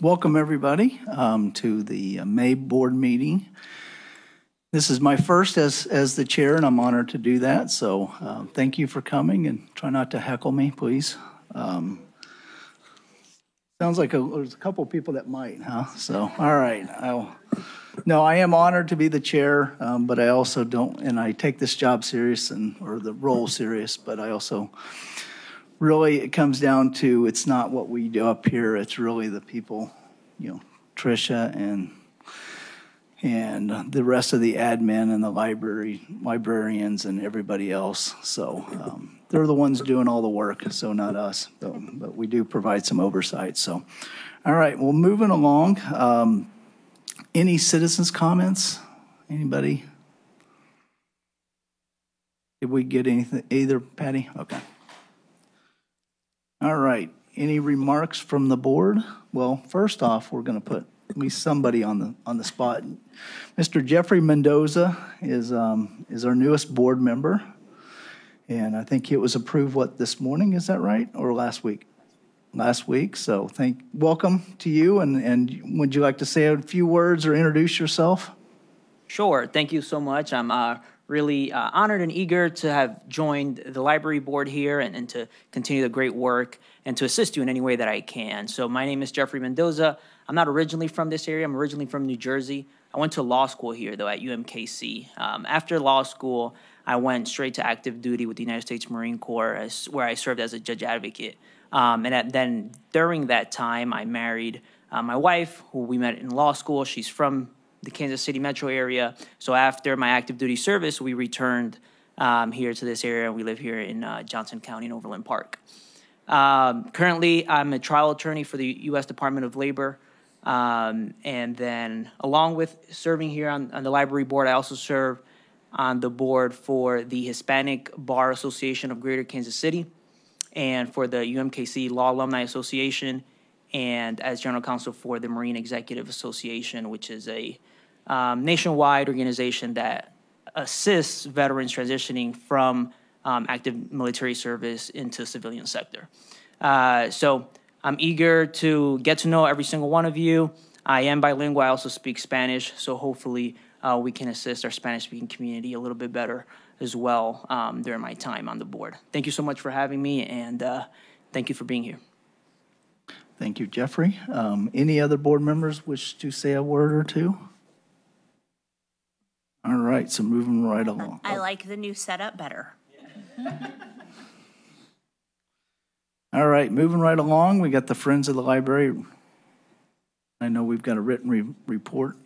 welcome everybody um, to the uh, May board meeting. This is my first as, as the chair, and I'm honored to do that. So uh, thank you for coming, and try not to heckle me, please. Um, sounds like a, there's a couple people that might, huh? So, all right. I'll, no, I am honored to be the chair, um, but I also don't, and I take this job serious and or the role serious. But I also really it comes down to it's not what we do up here. It's really the people, you know, Tricia and and the rest of the admin and the library librarians and everybody else. So um, they're the ones doing all the work. So not us, but, but we do provide some oversight. So, all right. Well, moving along. Um, any citizens' comments? Anybody? Did we get anything either, Patty? Okay. All right. Any remarks from the board? Well, first off, we're going to put me somebody on the on the spot. Mr. Jeffrey Mendoza is um, is our newest board member, and I think it was approved what this morning. Is that right, or last week? Last week. So, thank welcome to you. And and would you like to say a few words or introduce yourself? Sure. Thank you so much. I'm uh, really uh, honored and eager to have joined the library board here and, and, to continue the great work and to assist you in any way that I can. So, my name is Jeffrey Mendoza. I'm not originally from this area, I'm originally from New Jersey. I went to law school here, though, at UMKC. Um, after law school, I went straight to active duty with the United States Marine Corps, as, where I served as a judge advocate. Um, and at, then during that time, I married uh, my wife, who we met in law school. She's from the Kansas City metro area. So after my active duty service, we returned um, here to this area, and we live here in uh, Johnson County in Overland Park. Um, currently, I'm a trial attorney for the U.S. Department of Labor. Um, and then, along with serving here on, on, the library board, I also serve on the board for the Hispanic Bar Association of Greater Kansas City and for the UMKC Law Alumni Association, and as general counsel for the Marine Executive Association, which is a um, nationwide organization that assists veterans transitioning from um, active military service into civilian sector. Uh, so I'm eager to get to know every single one of you. I am bilingual. I also speak Spanish, so hopefully uh, we can assist our Spanish-speaking community a little bit better as well um, during my time on the board. Thank you so much for having me, and uh, thank you for being here. Thank you, Jeffrey. Um, any other board members wish to say a word or two? All right, so moving right along. I like the new setup better. All right, moving right along, we got the Friends of the Library. I know we've got a written re report.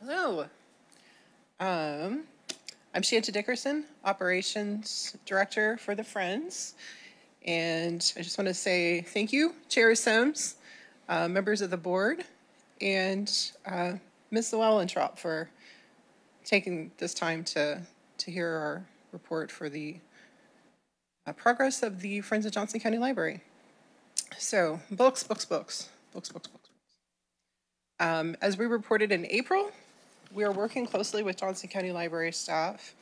Hello. Um, I'm Shanta Dickerson, Operations Director for the Friends. And I just want to say thank you, Chair Sims, uh, members of the board, and uh, Ms. Suellentrop for taking this time to, to hear our report for the uh, progress of the Friends of Johnson County Library. So, books, books, books, books, books, books. Um, as we reported in April, we are working closely with Johnson County Library staff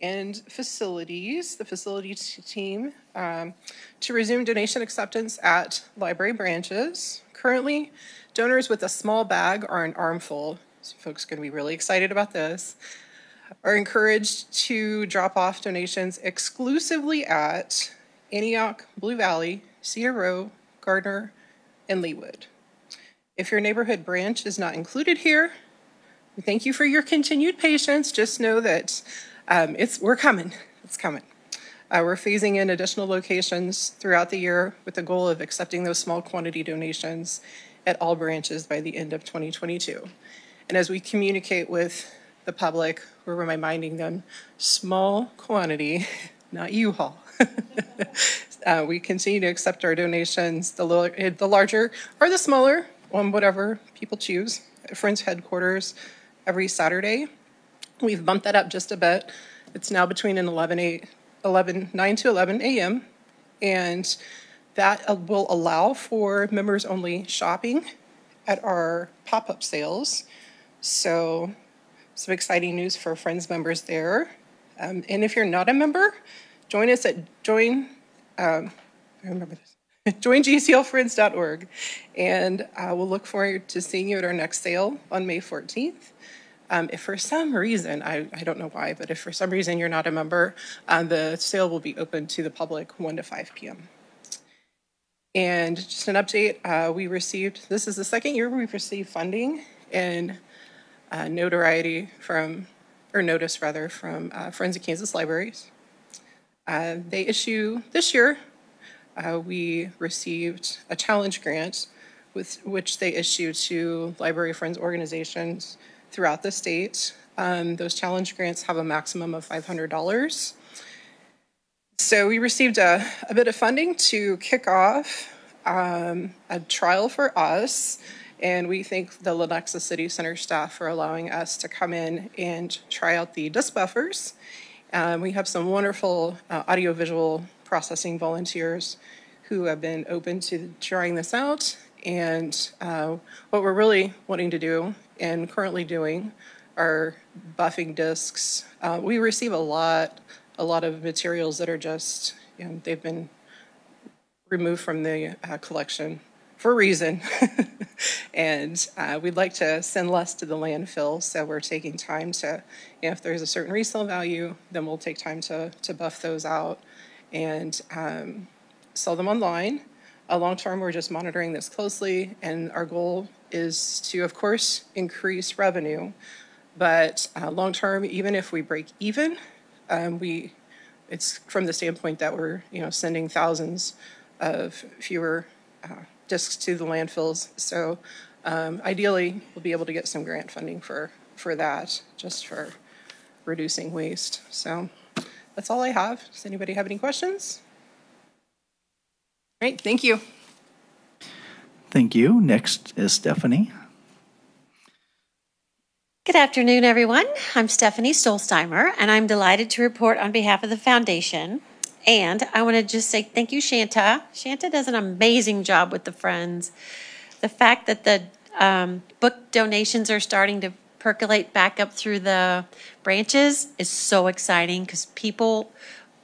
and facilities, the facilities team, um, to resume donation acceptance at library branches. Currently, donors with a small bag or an armful. So folks are going to be really excited about this. Are encouraged to drop off donations exclusively at Antioch, Blue Valley, Cedar Roe, Gardner, and Leawood. If your neighborhood branch is not included here, we thank you for your continued patience. Just know that um, it's we're coming. It's coming. Uh, we're phasing in additional locations throughout the year with the goal of accepting those small quantity donations at all branches by the end of 2022. And as we communicate with the public, we're reminding them small quantity, not U-Haul. uh, we continue to accept our donations, the, the larger or the smaller, on whatever people choose, at Friends headquarters every Saturday. We've bumped that up just a bit. It's now between an 11, 8, 11 9 to 11 a.m. And that uh, will allow for members only shopping at our pop up sales. So, some exciting news for Friends members there. Um, and if you're not a member, join us at join. Um, I remember this. And uh, we'll look forward to seeing you at our next sale on May 14th. Um, if for some reason, I, I don't know why, but if for some reason you're not a member, uh, the sale will be open to the public 1 to 5 p.m. And just an update, uh, we received, this is the second year we've received funding and uh, notoriety from, or notice rather, from uh, Friends of Kansas Libraries. Uh, they issue, this year, uh, we received a challenge grant with which they issue to library friends organizations throughout the state. Um, those challenge grants have a maximum of $500. So we received a, a bit of funding to kick off um, a trial for us, and we thank the Lenexa City Center staff for allowing us to come in and try out the disc buffers. Um, we have some wonderful uh, audiovisual processing volunteers who have been open to trying this out. And uh, what we're really wanting to do and currently doing are buffing discs. Uh, we receive a lot, a lot of materials that are just, you know, they've been removed from the uh, collection for a reason. and uh, we'd like to send less to the landfill, so we're taking time to, you know, if there's a certain resale value, then we'll take time to, to buff those out and um, sell them online. Uh, long term, we're just monitoring this closely, and our goal is to, of course, increase revenue. But uh, long term, even if we break even, um, we it's from the standpoint that we're you know sending thousands of fewer uh, discs to the landfills. So um, ideally, we'll be able to get some grant funding for for that, just for reducing waste. So that's all I have. Does anybody have any questions? Great, thank you. Thank you. Next is Stephanie. Good afternoon, everyone. I'm Stephanie Stolsteimer, and I'm delighted to report on behalf of the foundation. And I want to just say thank you, Shanta. Shanta does an amazing job with the Friends. The fact that the um, book donations are starting to percolate back up through the branches is so exciting because people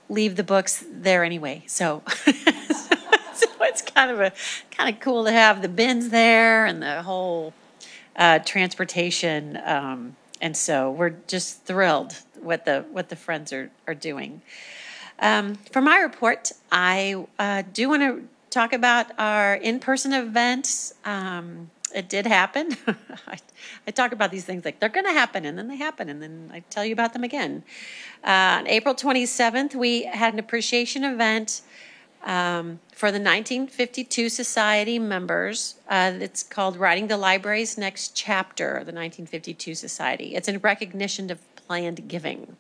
leave the books there anyway. So, so it's kind of a kind of cool to have the bins there and the whole uh, transportation. Um, and so we're just thrilled what the what the friends are are doing. Um, for my report, I uh, do want to talk about our in-person events. Um, it did happen. I, I, talk about these things like they're going to happen, and then they happen, and then I tell you about them again. Uh, on April 27th, we had an appreciation event um, for the 1952 Society members. Uh, it's called Writing the Library's Next Chapter, the 1952 Society. It's in recognition of planned giving.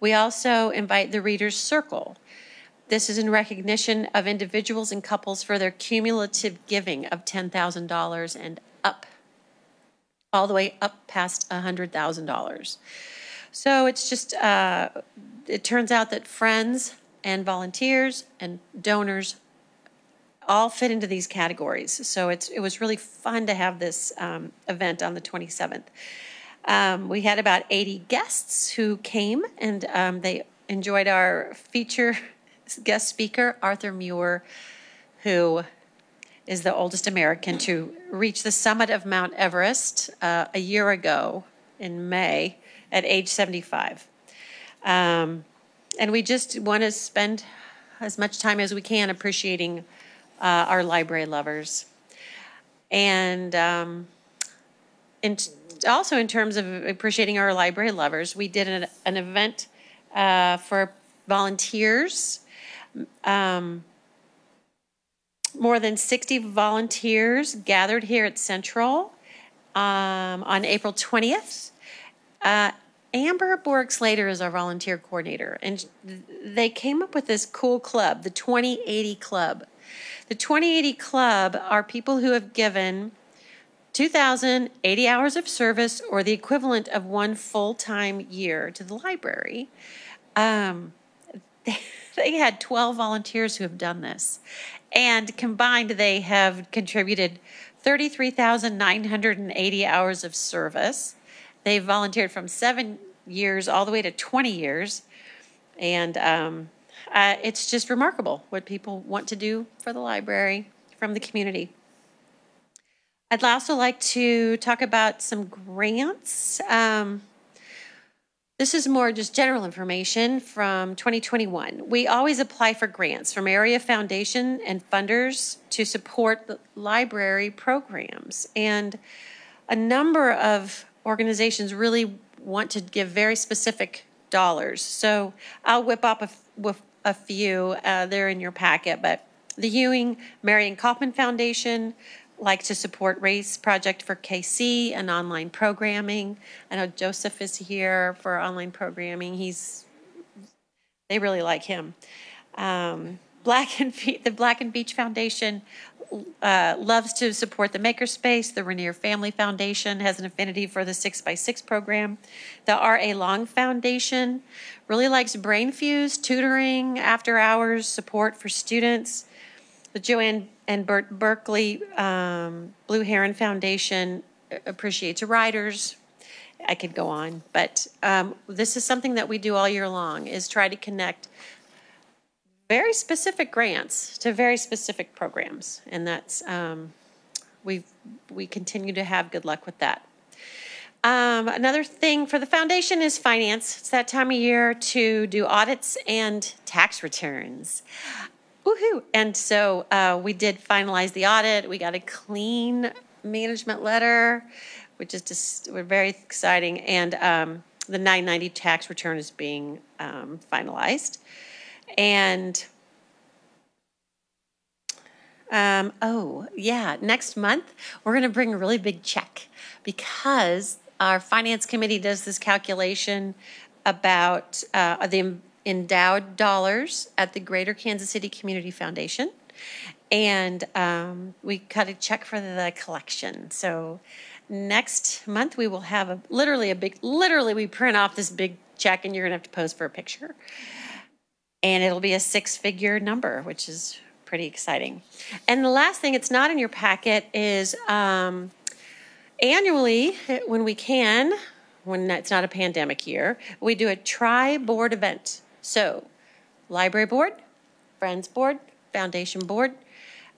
We also invite the Reader's Circle. This is in recognition of individuals and couples for their cumulative giving of $10,000 and up, all the way up past $100,000. So it's just, uh, it turns out that friends and volunteers and donors all fit into these categories. So it's it was really fun to have this um, event on the 27th. Um, we had about 80 guests who came and um, they enjoyed our feature guest speaker, Arthur Muir, who is the oldest American to reach the summit of Mount Everest uh, a year ago in May at age 75. Um, and we just want to spend as much time as we can appreciating uh, our library lovers. And um, in also in terms of appreciating our library lovers, we did an, an event uh, for volunteers. Um, more than 60 volunteers gathered here at Central um, on April 20th. Uh, Amber Borg Slater is our volunteer coordinator, and they came up with this cool club, the 2080 Club. The 2080 Club are people who have given 2,080 hours of service or the equivalent of one full time year to the library. Um, they, they had 12 volunteers who have done this. And combined, they have contributed 33,980 hours of service. They've volunteered from seven years all the way to 20 years. And um, uh, it's just remarkable what people want to do for the library from the community. I'd also like to talk about some grants. Um, this is more just general information from 2021. We always apply for grants from area foundation and funders to support the library programs. And a number of organizations really want to give very specific dollars. So I'll whip up a, with a few. Uh, they're in your packet, but the Ewing Marion Kauffman Foundation, like to support Race Project for KC and online programming. I know Joseph is here for online programming. He's they really like him. Um, Black and the Black and Veatch Foundation uh, loves to support the Makerspace. The Regnier Family Foundation has an affinity for the Six by Six program. The R.A. Long Foundation really likes Brainfuse tutoring, after hours support for students. The Joanne and Bert Berkley um, Blue Heron Foundation appreciates writers. I could go on, but um, this is something that we do all year long: is try to connect very specific grants to very specific programs, and that's um, we we continue to have good luck with that. Um, another thing for the foundation is finance. It's that time of year to do audits and tax returns. Woohoo! And so uh, we did finalize the audit. We got a clean management letter, which is just we're very exciting. And um, the 990 tax return is being um, finalized. And um, oh, yeah, next month we're going to bring a really big check because our finance committee does this calculation about uh, the endowed dollars at the Greater Kansas City Community Foundation. And um, we cut a check for the collection. So next month we will have a literally a big, literally, we print off this big check and you're going to have to pose for a picture. And it'll be a six figure number, which is pretty exciting. And the last thing, it's not in your packet, is um, annually, when we can, when it's not a pandemic year, we do a tri board event. So, library board, friends board, foundation board,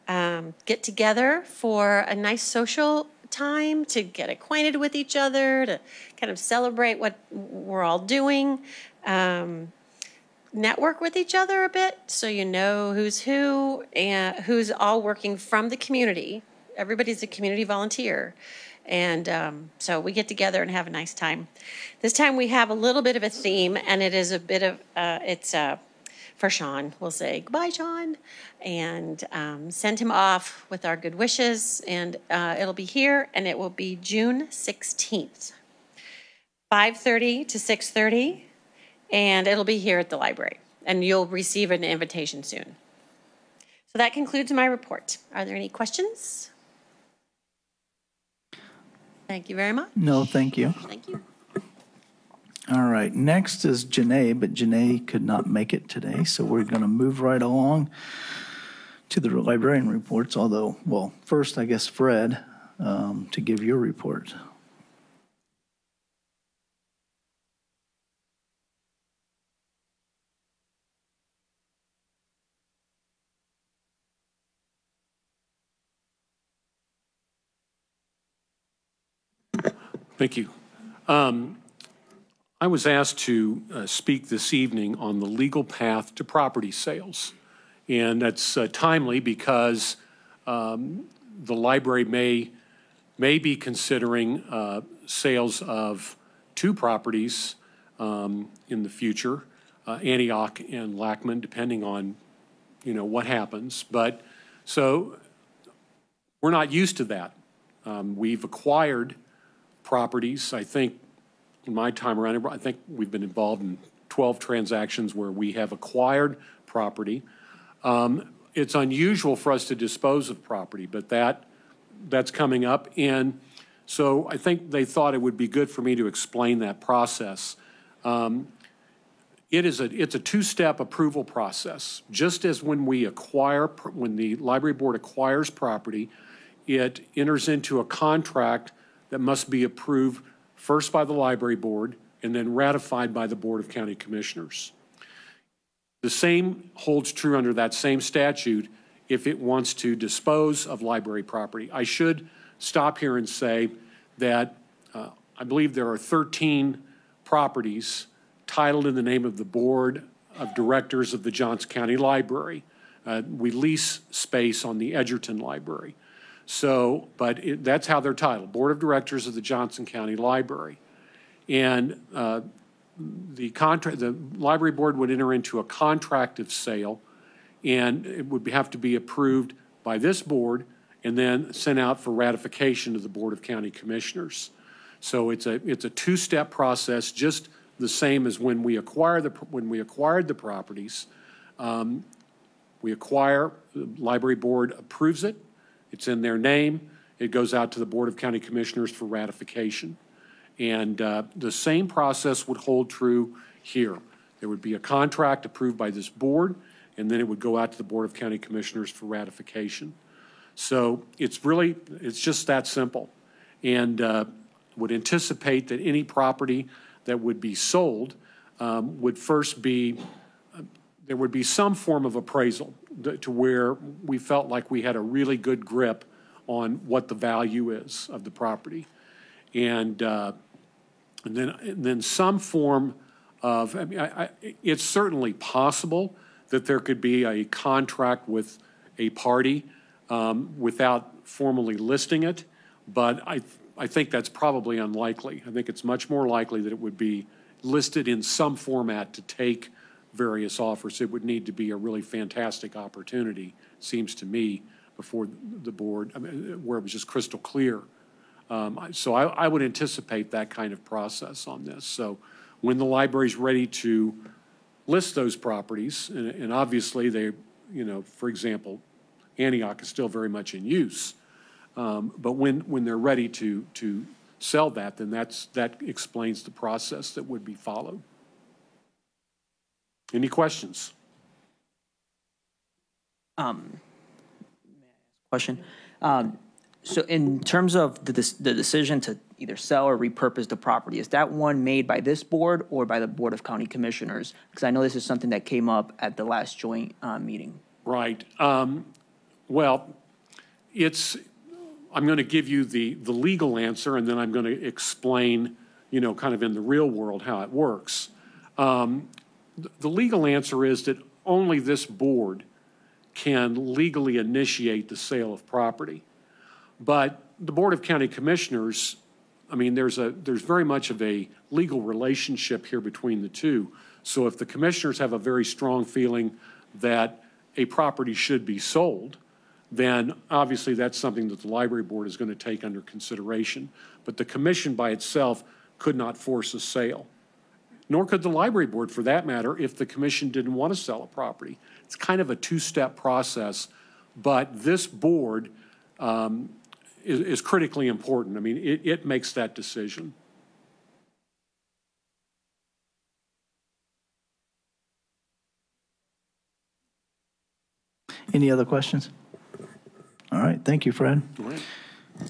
um, get together for a nice social time to get acquainted with each other, to kind of celebrate what we're all doing. Um, network with each other a bit so you know who's who and who's all working from the community. Everybody's a community volunteer. And um, so we get together and have a nice time. This time we have a little bit of a theme, and it is a bit of, uh, it's uh, for Sean. We'll say goodbye, Sean, and um, send him off with our good wishes. And uh, it'll be here, and it will be June 16th, 5.30 to 6.30 and it'll be here at the library, and you'll receive an invitation soon. So that concludes my report. Are there any questions? Thank you very much. No, thank you. Thank you. All right, next is Janae, but Janae could not make it today, so we're going to move right along to the librarian reports, although, well, first, I guess, Fred, um, to give your report. Thank you. Um, I was asked to uh, speak this evening on the legal path to property sales. And that's uh, timely because um, the library may, may be considering uh, sales of two properties um, in the future, uh, Antioch and Lackman, depending on, you know, what happens. But so we're not used to that. Um, we've acquired properties. I think in my time around, I think we've been involved in 12 transactions where we have acquired property. Um, it's unusual for us to dispose of property, but that that's coming up. And so I think they thought it would be good for me to explain that process. Um, it is a it's a two-step approval process. Just as when we acquire when the library board acquires property, it enters into a contract that must be approved first by the library board and then ratified by the Board of County Commissioners. The same holds true under that same statute if it wants to dispose of library property. I should stop here and say that uh, I believe there are 13 properties titled in the name of the Board of Directors of the Johnson County Library. Uh, We lease space on the Edgerton Library. So, but it- that's how they're titled, Board of Directors of the Johnson County Library. And uh, the contract, the library board would enter into a contract of sale, and it would have to be approved by this board and then sent out for ratification to the Board of County Commissioners. So it's a, it's a two-step process, just the same as when we acquire the, when we acquired the properties. Um, We acquire, the library board approves it, it's in their name, it goes out to the Board of County Commissioners for ratification. And uh, the same process would hold true here. There would be a contract approved by this board, and then it would go out to the Board of County Commissioners for ratification. So it's really, it's just that simple. And uh, would anticipate that any property that would be sold um, would first be, uh, there would be some form of appraisal to where we felt like we had a really good grip on what the value is of the property. And, uh, and then, and then some form of, I mean, I, I, it's certainly possible that there could be a contract with a party um, without formally listing it, but I, I think that's probably unlikely. I think it's much more likely that it would be listed in some format to take various offers. It would need to be a really fantastic opportunity, seems to me, before the board, I mean, where it was just crystal clear. Um, So I, I would anticipate that kind of process on this. So when the library's ready to list those properties, and, and obviously they, you know, for example, Antioch is still very much in use. Um, But when, when they're ready to, to sell that, then that's, that explains the process that would be followed. Any questions? Um May I ask a question. Um, So in terms of the, the decision to either sell or repurpose the property, is that one made by this board or by the Board of County Commissioners? Because I know this is something that came up at the last joint uh, meeting. Right. Um, Well, it's, I'm going to give you the, the legal answer, and then I'm going to explain, you know, kind of in the real world how it works. Um, The legal answer is that only this board can legally initiate the sale of property. But the Board of County Commissioners, I mean, there's a, there's very much of a legal relationship here between the two. So if the commissioners have a very strong feeling that a property should be sold, then obviously that's something that the library board is going to take under consideration. But the commission by itself could not force a sale. Nor could the library board, for that matter, if the commission didn't want to sell a property. It's kind of a two-step process, but this board um, is, is critically important. I mean, it, it makes that decision. Any other questions? All right, thank you, Fred. All right.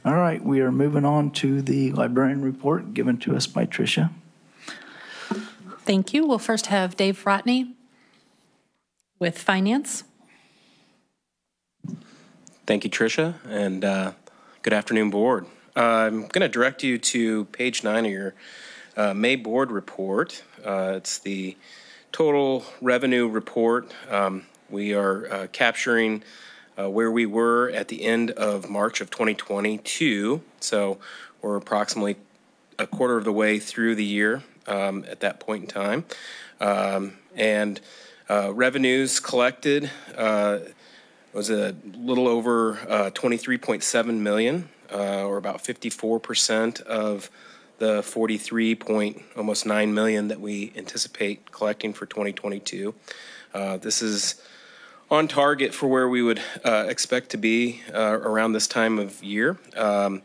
All right, we are moving on to the librarian report given to us by Tricia. Thank you. We'll first have Dave Rotney with Finance. Thank you, Tricia, and uh, good afternoon, Board. Uh, I'm going to direct you to page nine of your uh, May Board report. Uh, It's the total revenue report. Um, We are uh, capturing uh, where we were at the end of March of 2022, so we're approximately a quarter of the way through the year um, at that point in time. Um, And uh, revenues collected uh, was a little over uh, 23.7 million, uh, or about 54% of the 43 point almost 9 million that we anticipate collecting for 2022. Uh, this is on target for where we would uh, expect to be around this time of year. Um,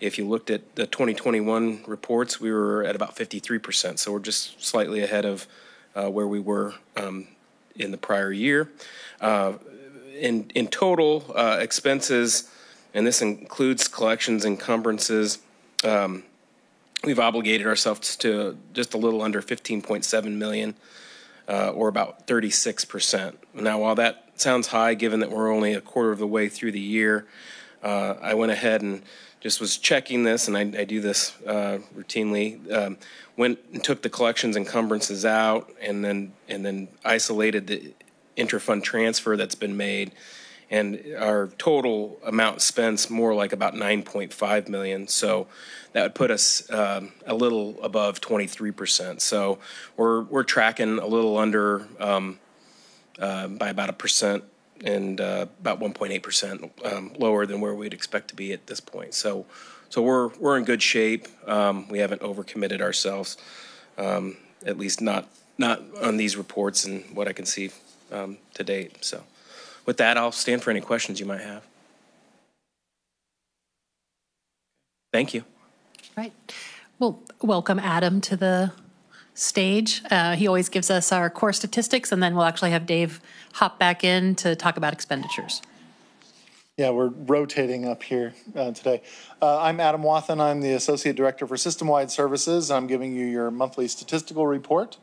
if you looked at the 2021 reports, we were at about 53%, so we're just slightly ahead of uh, where we were um, in the prior year. Uh, in, in total, uh, expenses, and this includes collections, encumbrances, um, we've obligated ourselves to just a little under 15.7 million uh, or about 36%. Now, while that sounds high, given that we're only a quarter of the way through the year, uh, I went ahead and just was checking this, and I, I do this uh, routinely. Um, went and took the collections encumbrances out, and then and then isolated the interfund transfer that's been made, and our total amount spent's more like about 9.5 million. So that would put us um, a little above 23 percent. So we're we're tracking a little under um, uh, by about a percent and uh, about 1.8 percent um, lower than where we'd expect to be at this point. So, so we're we're in good shape. Um, we haven't overcommitted ourselves, um, at least not not on these reports and what I can see um, to date. So, with that, I'll stand for any questions you might have. Thank you. Right. Well, welcome Adam to the stage. Uh, He always gives us our core statistics, and then we'll actually have Dave hop back in to talk about expenditures. Yeah, we're rotating up here uh, today. Uh, I'm Adam Wathen. I'm the Associate Director for System-Wide Services. I'm giving you your monthly statistical report.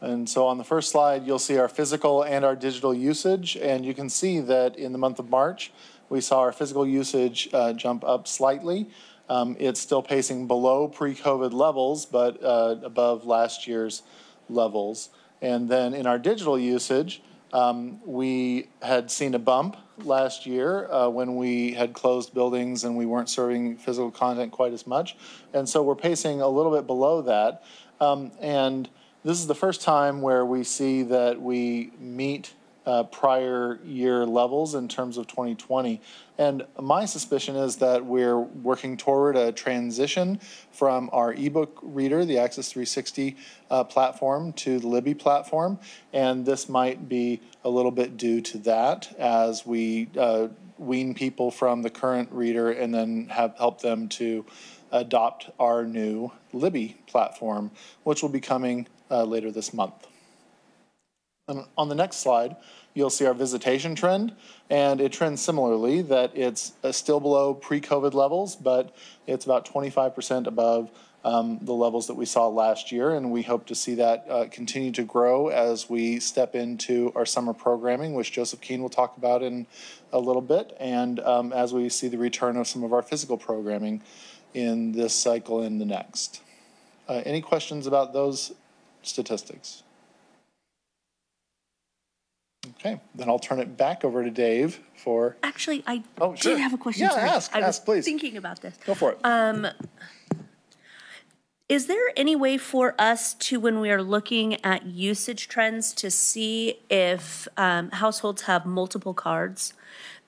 And so on the first slide, you'll see our physical and our digital usage. And you can see that in the month of March, we saw our physical usage uh, jump up slightly. Um, it's still pacing below pre-COVID levels, but uh, above last year's levels. And then in our digital usage, um, we had seen a bump last year uh, when we had closed buildings and we weren't serving physical content quite as much. And so we're pacing a little bit below that. Um, and this is the first time where we see that we meet uh, prior year levels in terms of 2020. And my suspicion is that we're working toward a transition from our ebook reader, the Axis 360 uh, platform, to the Libby platform. And this might be a little bit due to that as we uh, wean people from the current reader and then have help them to adopt our new Libby platform, which will be coming uh, later this month. And on the next slide, you'll see our visitation trend, and it trends similarly that it's uh, still below pre-COVID levels, but it's about 25% above um, the levels that we saw last year, and we hope to see that uh, continue to grow as we step into our summer programming, which Joseph Keene will talk about in a little bit, and um, as we see the return of some of our physical programming in this cycle and the next. Uh, any questions about those statistics? Okay, then I'll turn it back over to Dave for, Actually, I Oh, sure. did have a question. Yeah, ask, I was ask, please. thinking about this. go for it. Um, is there any way for us to, when we are looking at usage trends, to see if um, households have multiple cards?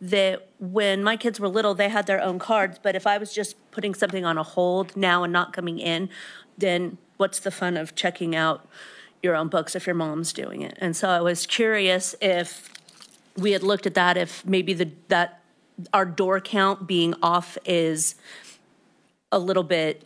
That when my kids were little, they had their own cards, but if I was just putting something on a hold now and not coming in, then what's the fun of checking out your own books if your mom's doing it? And so I was curious if we had looked at that, if maybe the, that, our door count being off is a little bit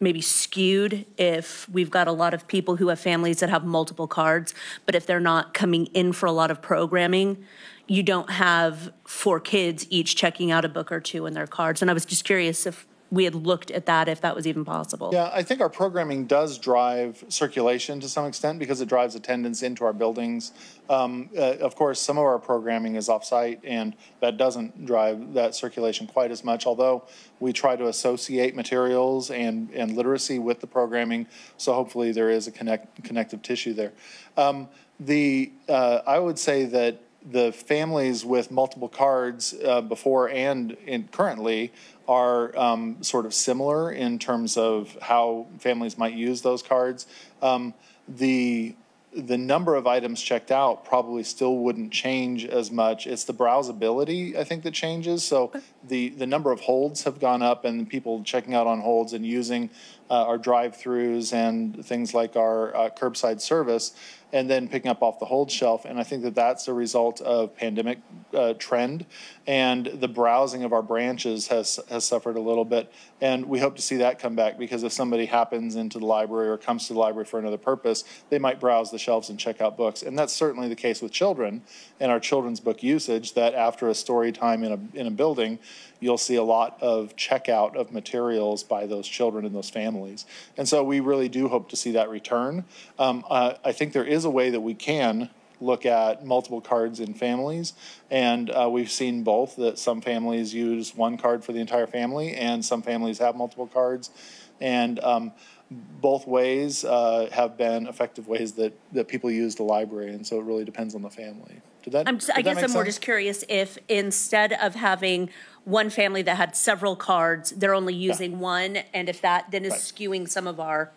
maybe skewed if we've got a lot of people who have families that have multiple cards, but if they're not coming in for a lot of programming, you don't have four kids each checking out a book or two in their cards. And I was just curious if we had looked at that, if that was even possible. Yeah, I think our programming does drive circulation to some extent because it drives attendance into our buildings. Um, uh, of course, some of our programming is off-site, and that doesn't drive that circulation quite as much. Although we try to associate materials and and literacy with the programming, so hopefully there is a connect connective tissue there. Um, the uh, I would say that the families with multiple cards uh, before and in, currently are um, sort of similar in terms of how families might use those cards. Um, the the number of items checked out probably still wouldn't change as much. It's the browsability, I think, that changes. So the, the number of holds have gone up and people checking out on holds and using uh, our drive-throughs and things like our uh, curbside service and then picking up off the hold shelf. And I think that that's a result of pandemic uh, trend and the browsing of our branches has, has suffered a little bit. And we hope to see that come back because if somebody happens into the library or comes to the library for another purpose, they might browse the shelves and check out books. And that's certainly the case with children and our children's book usage that after a story time in a, in a building, you'll see a lot of checkout of materials by those children and those families. And so we really do hope to see that return. Um, uh, I think there is a way that we can look at multiple cards in families. And uh, we've seen both that some families use one card for the entire family, and some families have multiple cards. And um, both ways uh, have been effective ways that, that people use the library. And so it really depends on the family. Did that? I'm just, I did that guess I'm more just curious if instead of having one family that had several cards, they're only using one, and if that then is Right. skewing some of our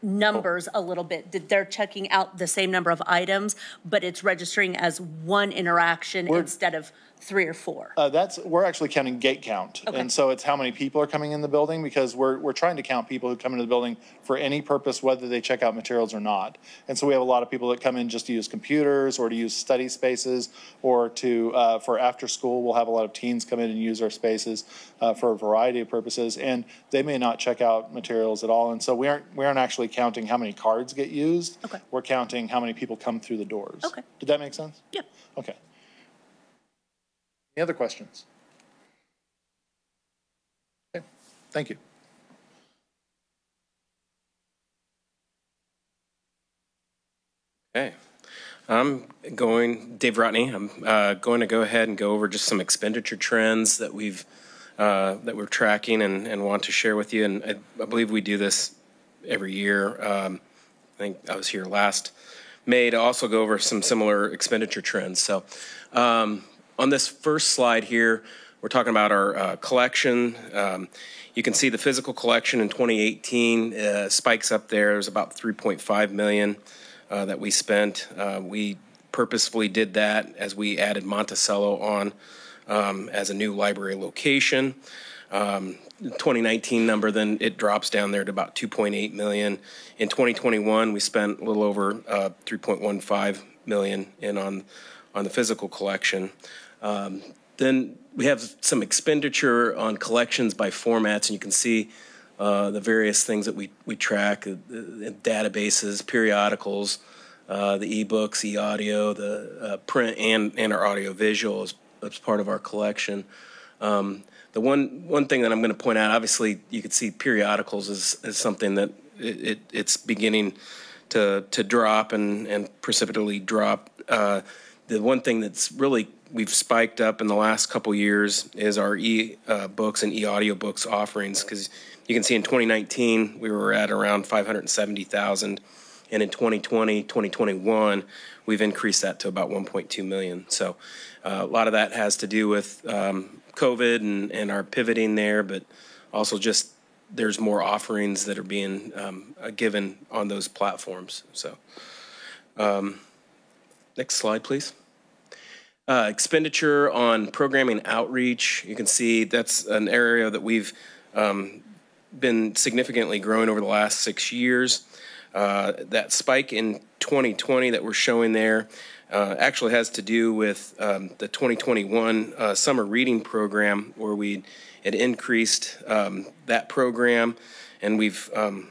numbers a little bit, that they're checking out the same number of items, but it's registering as one interaction We're- instead of three or four. Uh, that's, we're actually counting gate count. Okay. And so it's how many people are coming in the building because we're, we're trying to count people who come into the building for any purpose, whether they check out materials or not. And so we have a lot of people that come in just to use computers or to use study spaces or to, uh, for after school, we'll have a lot of teens come in and use our spaces, uh, for a variety of purposes. And they may not check out materials at all. And so we aren't, we aren't actually counting how many cards get used. Okay. We're counting how many people come through the doors. Okay. Did that make sense? Yep. Okay. Any other questions? Okay, thank you. Okay. I'm going, Dave Rotney, I'm uh, going to go ahead and go over just some expenditure trends that we've, uh, that we're tracking and, and want to share with you. And I, I believe we do this every year. Um, I think I was here last May to also go over some similar expenditure trends. So um, on this first slide here, we're talking about our uh, collection. Um, you can see the physical collection in 2018 uh, spikes up there. There's about 3.5 million uh, that we spent. Uh, we purposefully did that as we added Monticello on um, as a new library location. Um, 2019 number, then it drops down there to about 2.8 million. In 2021, we spent a little over uh, 3.15 million in on on the physical collection. Um, then we have some expenditure on collections by formats, and you can see uh, the various things that we, we track, uh, databases, periodicals, uh, the ebooks, e-audio, the uh, print, and, and our audio-visual as, as part of our collection. Um, the one, one thing that I'm going to point out, obviously, you can see periodicals is, is something that it, it, it's beginning to, to drop and, and precipitously drop. Uh, the one thing that's really we've spiked up in the last couple years is our e uh, books and e audio books offerings because you can see in 2019 we were at around 570,000 and in 2020 2021 we've increased that to about 1.2 million. So uh, a lot of that has to do with um, COVID and, and our pivoting there but also just there's more offerings that are being um, uh, given on those platforms. So um, next slide please uh, expenditure on programming outreach, you can see that's an area that we've um, been significantly growing over the last six years. Uh, that spike in 2020 that we're showing there uh, actually has to do with um, the 2021 uh, summer reading program where we had increased um, that program and we've um,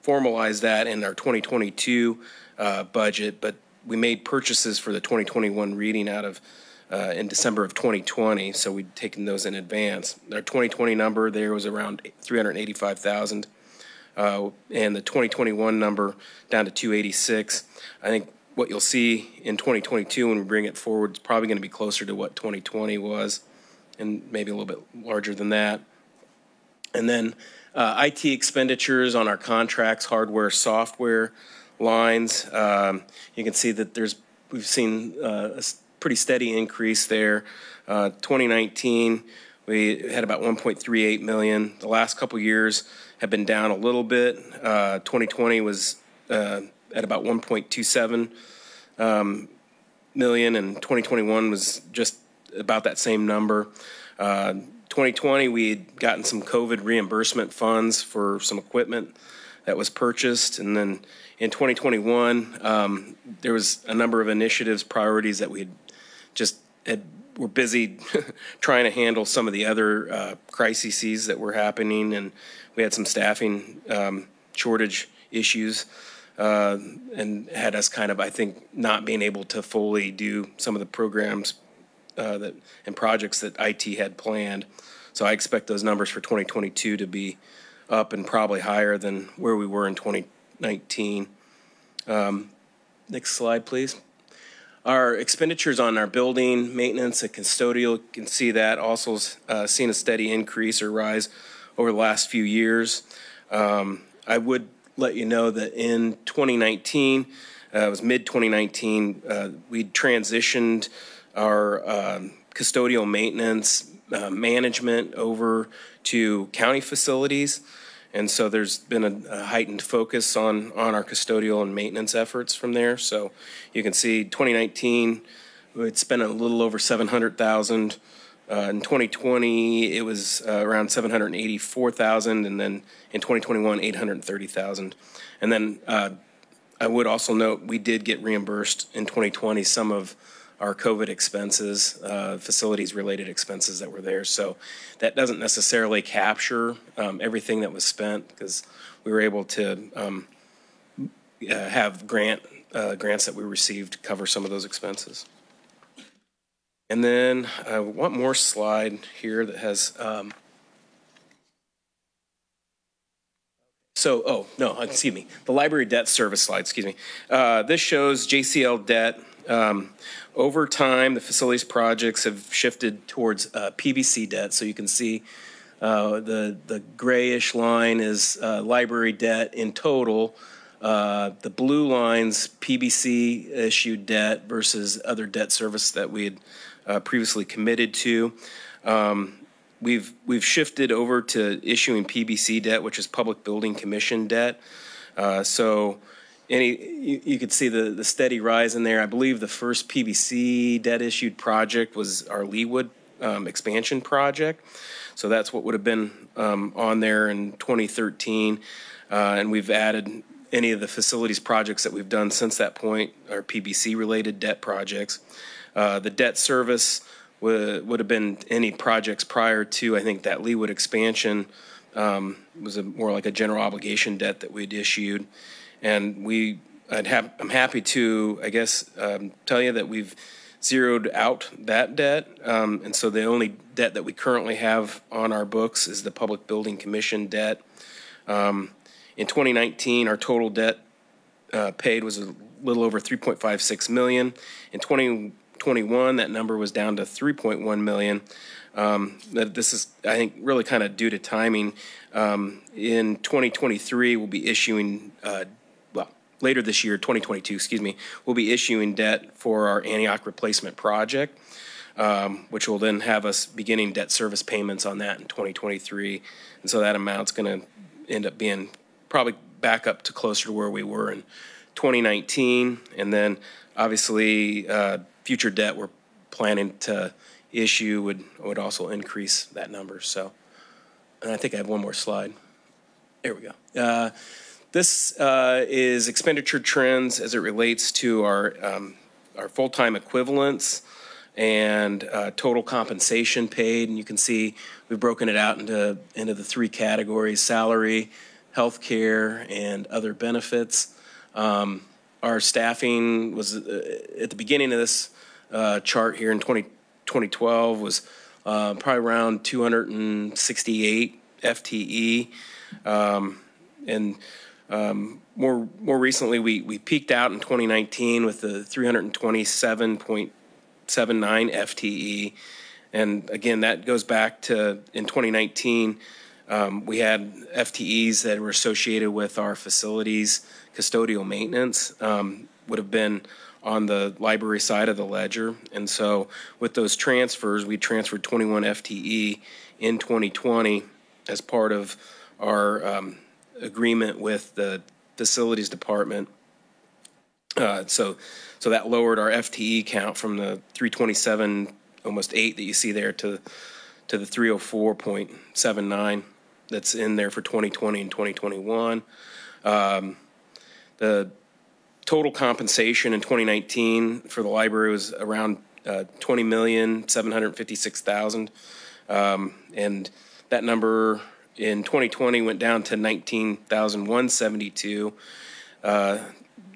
formalized that in our 2022 uh, budget, but we made purchases for the 2021 reading out of uh, in December of 2020, so we'd taken those in advance. Our 2020 number there was around 385,000, uh, and the 2021 number down to 286. I think what you'll see in 2022 when we bring it forward is probably going to be closer to what 2020 was, and maybe a little bit larger than that. And then uh, IT expenditures on our contracts, hardware, software lines. Um, you can see that there's we've seen uh, a pretty steady increase there. Uh, 2019, we had about 1.38 million. The last couple years have been down a little bit. Uh, 2020 was uh, at about 1.27 um, million, and 2021 was just about that same number. Uh, 2020, we had gotten some COVID reimbursement funds for some equipment that was purchased, and then in 2021, um, there was a number of initiatives, priorities that we had just had, were busy trying to handle some of the other uh, crises that were happening, and we had some staffing um, shortage issues, uh, and had us kind of, I think, not being able to fully do some of the programs uh, that and projects that IT had planned. So I expect those numbers for 2022 to be up and probably higher than where we were in 2019. Um, Next slide, please. Our expenditures on our building, maintenance, and custodial, you can see that also uh, seen a steady increase or rise over the last few years. Um, I would let you know that in 2019, uh, it was mid 2019, uh, we transitioned our um, custodial maintenance uh, management over to county facilities. And so there's been a, a, heightened focus on, on our custodial and maintenance efforts from there. So you can see 2019, we'd spent a little over 700,000. Uh, in 2020, it was uh, around 784,000, and then in 2021, 830,000. And then uh, I would also note we did get reimbursed in 2020 some of our COVID expenses, uh, facilities related expenses that were there. So that doesn't necessarily capture um, everything that was spent because we were able to um, uh, have grant uh, grants that we received cover some of those expenses. And then I want more slide here that has. Um, so, oh, no, excuse me. The library debt service slide, excuse me. Uh, this shows JCL debt um, over time, the facilities projects have shifted towards uh, PBC debt. So you can see uh, the the grayish line is uh, library debt in total. Uh, the blue lines PBC issued debt versus other debt service that we had uh, previously committed to. Um, we've we've shifted over to issuing PBC debt, which is public building commission debt. Uh, so any you, you, could see the, the steady rise in there. I believe the first PBC debt issued project was our Leawood um, expansion project. So that's what would have been um, on there in 2013. Uh, and we've added any of the facilities projects that we've done since that point are PBC related debt projects. Uh, the debt service would, would have been any projects prior to, I think, that Leawood expansion um, was a, more like a general obligation debt that we'd issued. And we, have, I'm happy to, I guess, um, tell you that we've zeroed out that debt. Um, and so the only debt that we currently have on our books is the Public Building Commission debt. Um, in 2019, our total debt uh, paid was a little over 3.56 million. In 2021, that number was down to 3.1 million. Um, this is, I think, really kind of due to timing. Um, in 2023, we'll be issuing uh, later this year, 2022, excuse me, we'll be issuing debt for our Antioch replacement project, um, which will then have us beginning debt service payments on that in 2023. And so that amount's going to end up being probably back up to closer to where we were in 2019. And then obviously, uh, future debt we're planning to issue would, would also increase that number. So, and I think I have one more slide. There we go. Uh, this uh, is expenditure trends as it relates to our, um, our full-time equivalents and uh, total compensation paid. And you can see we've broken it out into, into the three categories, salary, health care, and other benefits. Um, our staffing was uh, at the beginning of this uh, chart here in 20, 2012 was uh, probably around 268 FTE. Um, and um, more more recently, we we peaked out in 2019 with the 327.79 FTE, and again that goes back to in 2019. Um, we had FTEs that were associated with our facilities custodial maintenance um, would have been on the library side of the ledger. And so with those transfers, we transferred 21 FTE in 2020 as part of our um, agreement with the facilities department. Uh, so, so that lowered our FTE count from the 327, almost eight that you see there, to to the 304.79 that's in there for 2020 and 2021. Um, the total compensation in 2019 for the library was around uh, 20 million 756 thousand, um, and that number in 2020 went down to 19,172. Uh,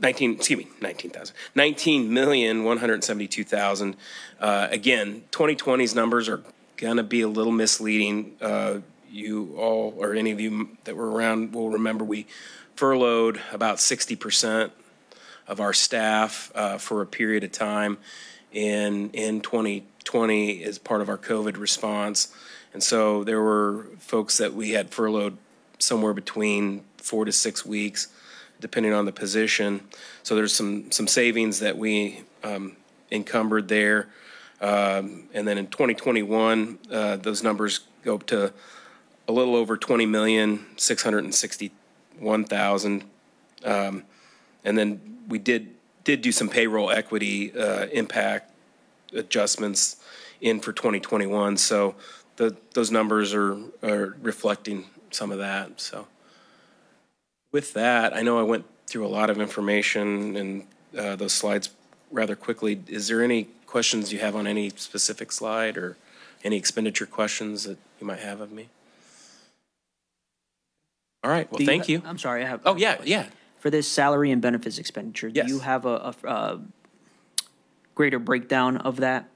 19, excuse me, 19,000, 19,172,000. Uh, again, 2020's numbers are gonna be a little misleading. Uh, you all, or any of you that were around, will remember we furloughed about sixty percent of our staff uh, for a period of time in in 2020 as part of our COVID response. And so there were folks that we had furloughed somewhere between four to six weeks, depending on the position. So there's some some savings that we um, encumbered there. Um, and then in 2021, uh, those numbers go up to a little over 20 million, 661,000. Um, and then we did did do some payroll equity uh, impact adjustments in for 2021. So the, those numbers are, are reflecting some of that. So with that, I know I went through a lot of information and uh, those slides rather quickly. Is there any questions you have on any specific slide or any expenditure questions that you might have of me? All right. Well, Do thank you. I'm sorry, I have. Oh, yeah, yeah. For this salary and benefits expenditure, do Yes. you have a, a, a greater breakdown of that?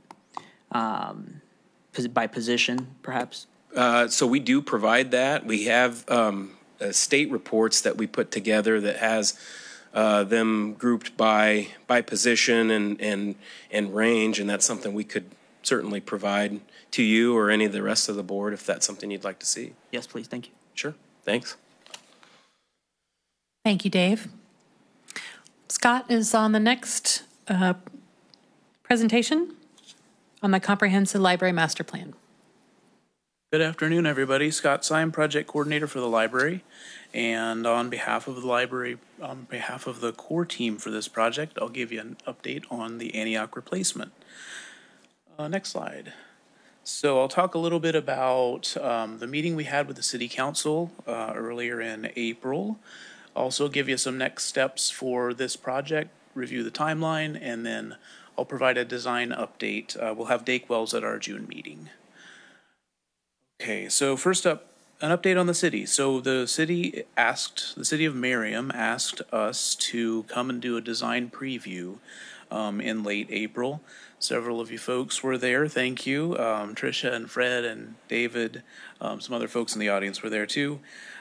Um, by position, perhaps? Uh, so we do provide that. We have um, uh, state reports that we put together that has uh, them grouped by by position and and and range, and that's something we could certainly provide to you or any of the rest of the board if that's something you'd like to see. Yes, please, thank you. Sure. Thanks. Thank you, Dave. Scott is on the next uh, presentation on the Comprehensive Library Master Plan. Good afternoon, everybody. Scott Syme, Project Coordinator for the library. And on behalf of the library, on behalf of the core team for this project, I'll give you an update on the Antioch replacement. Uh, next slide. So I'll talk a little bit about um, the meeting we had with the city council uh, earlier in April. Also give you some next steps for this project, review the timeline, and then I'll provide a design update. Uh, we'll have Dake Wells at our June meeting. Okay, so first up, an update on the city. So the city asked, the city of Merriam asked us to come and do a design preview um, in late April. Several of you folks were there. Thank you. Um, Trisha and Fred and David, um, some other folks in the audience were there too.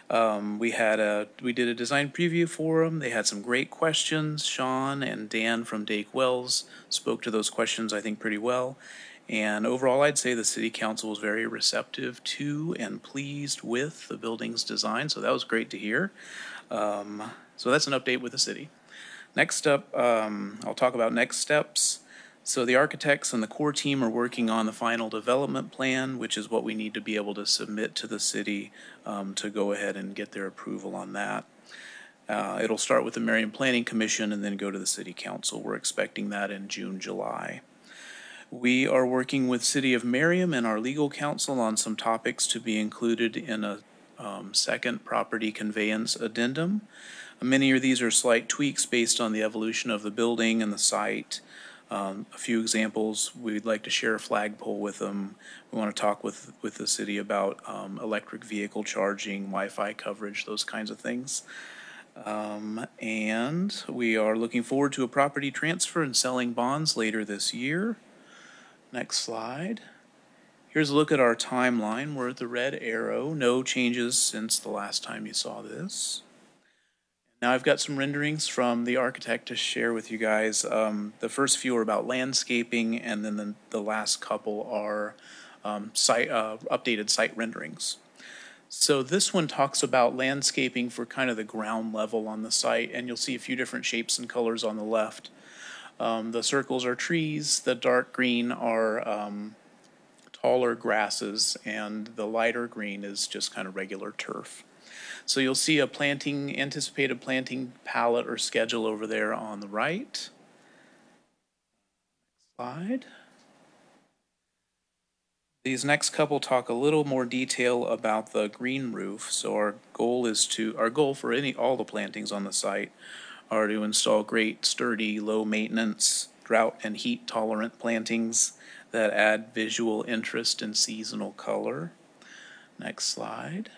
Um, we had a we did a design preview for them. They had some great questions. Sean and Dan from Dake Wells spoke to those questions, I think, pretty well. And overall, I'd say the city council was very receptive to and pleased with the building's design. So that was great to hear. Um, so that's an update with the city. Next up, um, I'll talk about next steps. So the architects and the core team are working on the final development plan, which is what we need to be able to submit to the city um, to go ahead and get their approval on that. Uh, it'll start with the Merriam Planning Commission and then go to the city council. We're expecting that in June, July. We are working with City of Merriam and our legal counsel on some topics to be included in a um, second property conveyance addendum. Many of these are slight tweaks based on the evolution of the building and the site. Um, a few examples, we'd like to share a flagpole with them. We want to talk with, with the city about um, electric vehicle charging, Wi-Fi coverage, those kinds of things. Um, and we are looking forward to a property transfer and selling bonds later this year. Next slide. Here's a look at our timeline. We're at the red arrow. No changes since the last time you saw this. Now I've got some renderings from the architect to share with you guys. Um, the first few are about landscaping, and then the, the last couple are um, site uh, updated site renderings. So this one talks about landscaping for kind of the ground level on the site, and you'll see a few different shapes and colors on the left. Um, the circles are trees, the dark green are um, taller grasses, and the lighter green is just kind of regular turf. So you'll see a planting, anticipated planting palette or schedule over there on the right. Slide. These next couple talk a little more detail about the green roof. So our goal is to, our goal for any, all the plantings on the site are to install great, sturdy, low maintenance, drought and heat tolerant plantings that add visual interest and seasonal color. Next slide.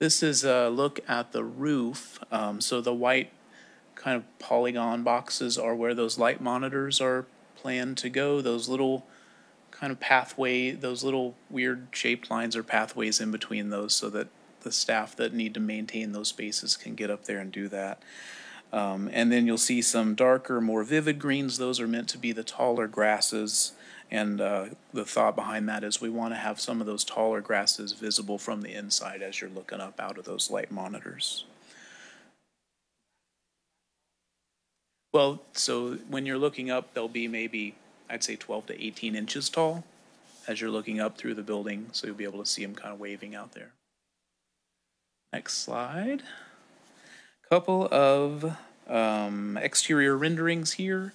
This is a look at the roof. Um, so the white kind of polygon boxes are where those light monitors are planned to go. Those little kind of pathway, those little weird shaped lines are pathways in between those so that the staff that need to maintain those spaces can get up there and do that. Um, and then you'll see some darker, more vivid greens. Those are meant to be the taller grasses. And uh, the thought behind that is we want to have some of those taller grasses visible from the inside as you're looking up out of those light monitors. Well, so when you're looking up, they'll be maybe, I'd say 12 to 18 inches tall as you're looking up through the building. So you'll be able to see them kind of waving out there. Next slide. Couple of um, exterior renderings here.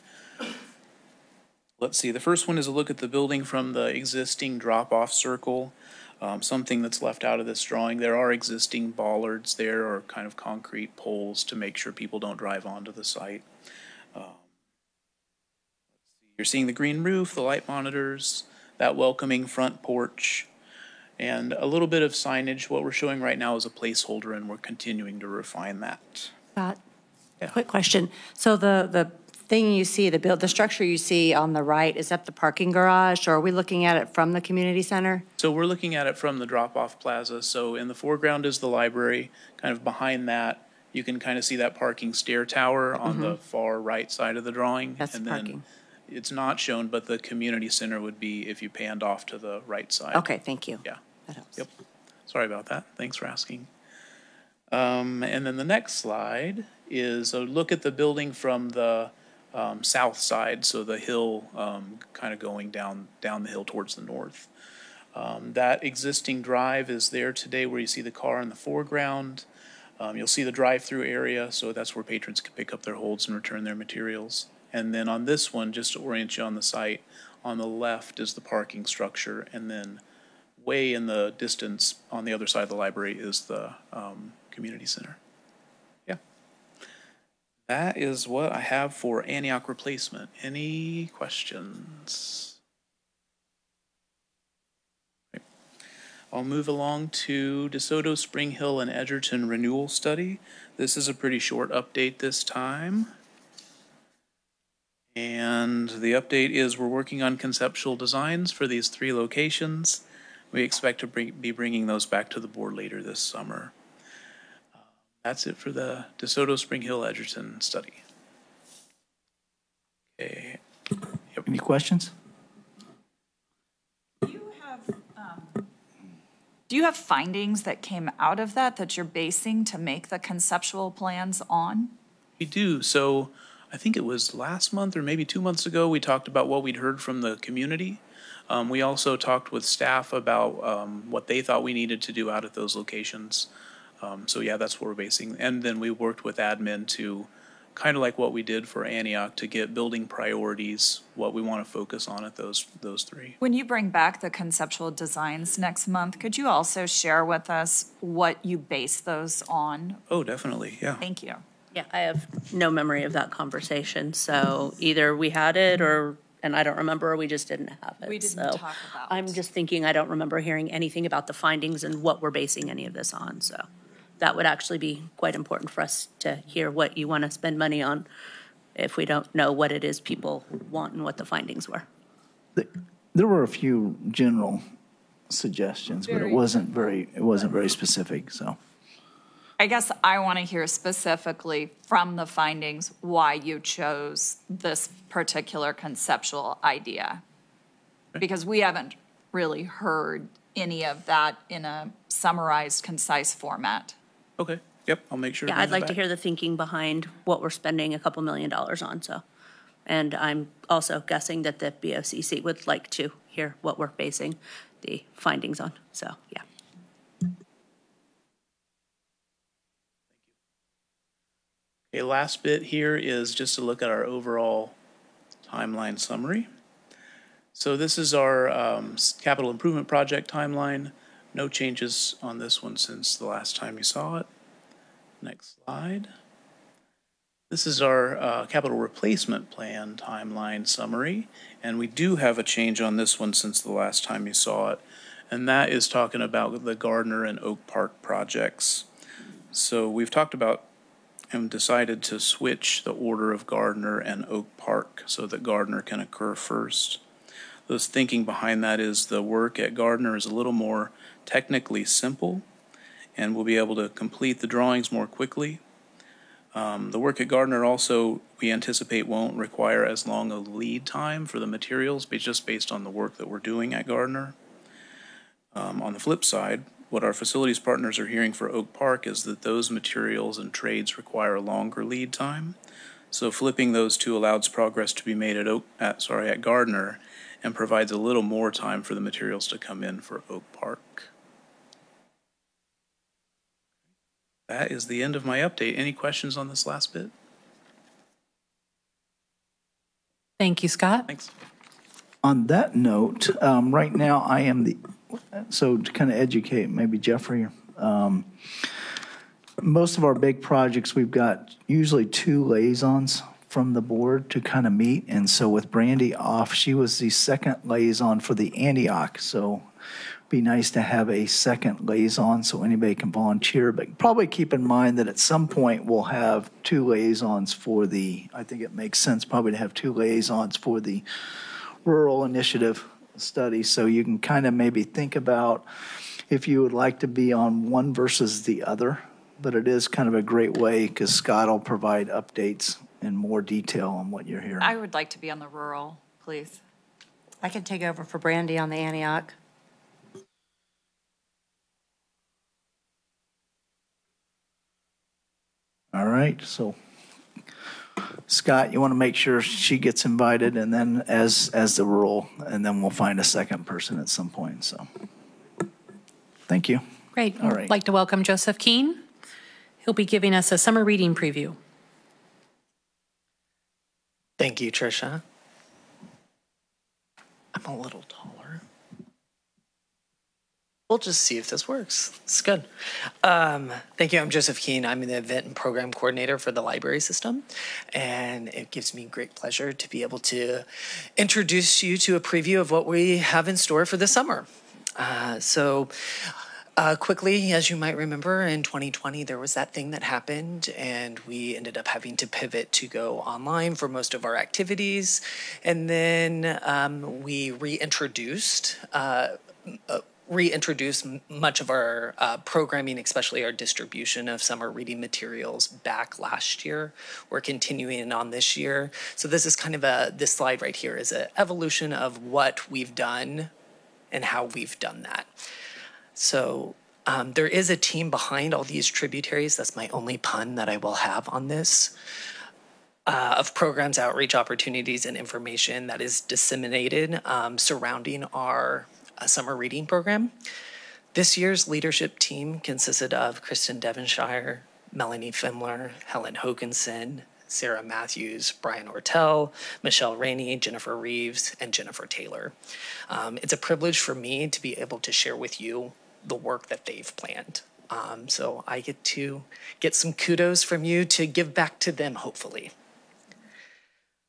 Let's see, the first one is a look at the building from the existing drop-off circle. Um, something that's left out of this drawing, there are existing bollards there or kind of concrete poles to make sure people don't drive onto the site. Um, you're seeing the green roof, the light monitors, that welcoming front porch, and a little bit of signage. What we're showing right now is a placeholder, and we're continuing to refine that. Scott, quick question. So the, the thing you see, the build, the structure you see on the right, is that the parking garage, or are we looking at it from the community center? So we're looking at it from the drop-off plaza. So in the foreground is the library. Kind of behind that, you can kind of see that parking stair tower on the far right side of the drawing. Mm-hmm. That's and parking. then it's not shown, but the community center would be if you panned off to the right side. Okay, thank you. Yeah. That helps. Yep. Sorry about that. Thanks for asking. Um, and then the next slide is a look at the building from the um, south side, so the hill um, kind of going down down the hill towards the north. Um, that existing drive is there today, where you see the car in the foreground. Um, you'll see the drive-through area, so that's where patrons can pick up their holds and return their materials. And then on this one, just to orient you on the site, on the left is the parking structure, and then way in the distance on the other side of the library is the um, community center. That is what I have for Antioch replacement. Any questions? I'll move along to DeSoto, Spring Hill, and Edgerton renewal study. This is a pretty short update this time. And the update is we're working on conceptual designs for these three locations. We expect to be bringing those back to the board later this summer. That's it for the DeSoto Spring Hill Edgerton study. Okay, Any questions? Do you have findings that came out of that that you're basing to make the conceptual plans on? we do. So I think it was last month or maybe two months ago, we talked about what we'd heard from the community. Um, we also talked with staff about um, what they thought we needed to do out at those locations. Um, so yeah, that's what we're basing. And then we worked with admin to kind of like what we did for Antioch to get building priorities, what we want to focus on at those those three. When you bring back the conceptual designs next month, could you also share with us what you base those on? Oh, definitely, yeah. Thank you. Yeah, I have no memory of that conversation, so either we had it or, and I don't remember, or we just didn't have it. We didn't So talk about. I'm just thinking, I don't remember hearing anything about the findings and what we're basing any of this on, so that would actually be quite important for us to hear what you want to spend money on if we don't know what it is people want and what the findings were. There were a few general suggestions, but it wasn't very, it wasn't very specific, so. I guess I want to hear specifically from the findings why you chose this particular conceptual idea. Because we haven't really heard any of that in a summarized, concise format. Okay, yep, I'll make sure. Yeah, I'd it like to hear the thinking behind what we're spending a couple million dollars on, so. And I'm also guessing that the BOCC would like to hear what we're basing the findings on, so, yeah. Okay, last bit here is just to look at our overall timeline summary. So this is our um, capital improvement project timeline. No changes on this one since the last time you saw it. Next slide. This is our uh, capital replacement plan timeline summary, and we do have a change on this one since the last time you saw it, and that is talking about the Gardner and Oak Park projects. So we've talked about and decided to switch the order of Gardner and Oak Park so that Gardner can occur first. The thinking behind that is the work at Gardner is a little more technically simple, and we'll be able to complete the drawings more quickly. Um, the work at Gardner also, we anticipate won't require as long a lead time for the materials, but just based on the work that we're doing at Gardner. Um, on the flip side, what our facilities partners are hearing for Oak Park is that those materials and trades require a longer lead time. So flipping those two allows progress to be made at Oak, at, sorry, at Gardner and provides a little more time for the materials to come in for Oak Park. That is the end of my update. Any questions on this last bit? Thank you, Scott. Thanks. On that note, um, right now I am the, so to kind of educate maybe Jeffrey, um, most of our big projects, we've got usually two liaisons from the board to kind of meet. And so with Brandy off, she was the second liaison for the Antioch. So be nice to have a second liaison so anybody can volunteer. But probably keep in mind that at some point we'll have two liaisons for the, I think it makes sense probably to have two liaisons for the rural initiative study. So you can kind of maybe think about if you would like to be on one versus the other. But it is kind of a great way because Scott will provide updates in more detail on what you're hearing. I would like to be on the rural, please. I can take over for Brandy on the Antioch. All right, so Scott, you want to make sure she gets invited and then as, as the rule, and then we'll find a second person at some point, so. Thank you. Great. All I'd like to welcome Joseph Keene. He'll be giving us a summer reading preview. Thank you, Trisha. I'm a little taller. We'll just see if this works. It's good. Um, thank you. I'm Joseph Keene. I'm the event and program coordinator for the library system. And it gives me great pleasure to be able to introduce you to a preview of what we have in store for the summer. Uh, so, uh, quickly, as you might remember, in 2020, there was that thing that happened, and we ended up having to pivot to go online for most of our activities. And then um, we reintroduced. Uh, uh, reintroduce much of our uh, programming, especially our distribution of summer reading materials back last year. We're continuing on this year. So this is kind of a, this slide right here is an evolution of what we've done and how we've done that. So um, there is a team behind all these tributaries. That's my only pun that I will have on this. Uh, of programs, outreach opportunities, and information that is disseminated um, surrounding our uh, summer reading program. This year's leadership team consisted of Kristen Devonshire, Melanie Fimler, Helen Hokinson, Sarah Matthews, Brian Ortell, Michelle Rainey, Jennifer Reeves, and Jennifer Taylor. Um, it's a privilege for me to be able to share with you the work that they've planned. Um, so I get to get some kudos from you to give back to them, hopefully.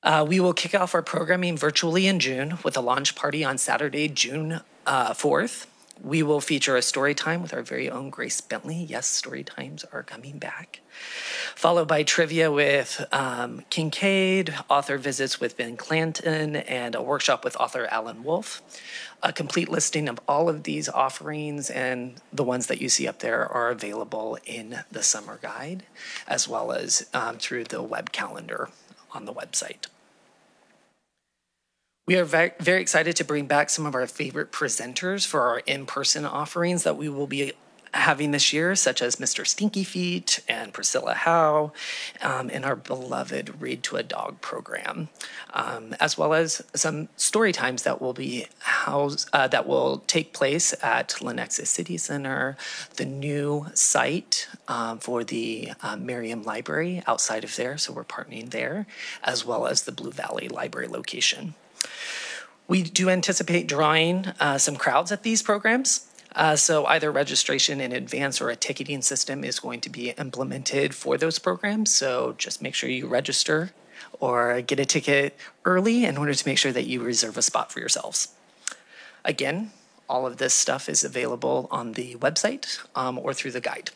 Uh, we will kick off our programming virtually in June with a launch party on Saturday, June uh, 4th. We will feature a story time with our very own Grace Bentley. Yes, story times are coming back. Followed by trivia with um, Kincaid, author visits with Ben Clanton, and a workshop with author Alan Wolf. A complete listing of all of these offerings and the ones that you see up there are available in the summer guide, as well as um, through the web calendar on the website. We are very, very excited to bring back some of our favorite presenters for our in person offerings that we will be having this year, such as Mr. Stinky Feet and Priscilla Howe, um, in our beloved Read to a Dog program, um, as well as some story times that will be uh, that will take place at Lenexa City Center, the new site um, for the uh, Merriam Library outside of there, so we're partnering there, as well as the Blue Valley Library location. We do anticipate drawing uh, some crowds at these programs. Uh, so either registration in advance or a ticketing system is going to be implemented for those programs. So just make sure you register or get a ticket early in order to make sure that you reserve a spot for yourselves. Again, all of this stuff is available on the website um, or through the guide.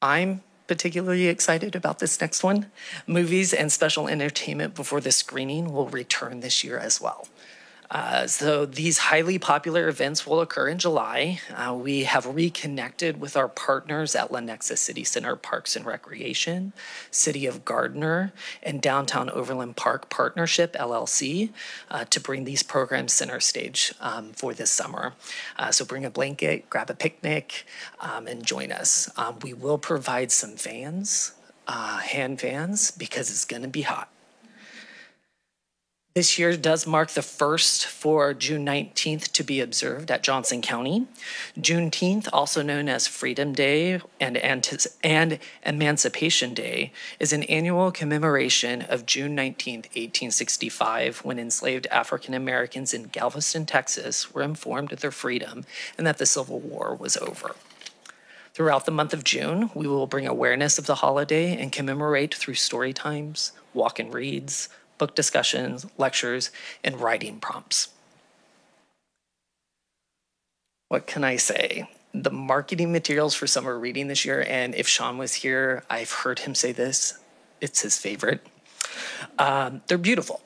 I'm particularly excited about this next one. Movies and special entertainment before the screening will return this year as well. Uh, so these highly popular events will occur in July. Uh, we have reconnected with our partners at Lenexa City Center Parks and Recreation, City of Gardner, and Downtown Overland Park Partnership LLC uh, to bring these programs center stage um, for this summer. Uh, so bring a blanket, grab a picnic, um, and join us. Um, we will provide some fans, uh, hand fans, because it's going to be hot. This year does mark the first for June 19th to be observed at Johnson County. Juneteenth, also known as Freedom Day and, and Emancipation Day, is an annual commemoration of June 19, 1865, when enslaved African Americans in Galveston, Texas were informed of their freedom and that the Civil War was over. Throughout the month of June, we will bring awareness of the holiday and commemorate through story times, walk and reads, book discussions, lectures, and writing prompts. What can I say? The marketing materials for summer reading this year, and if Sean was here, I've heard him say this, it's his favorite. Um, they're beautiful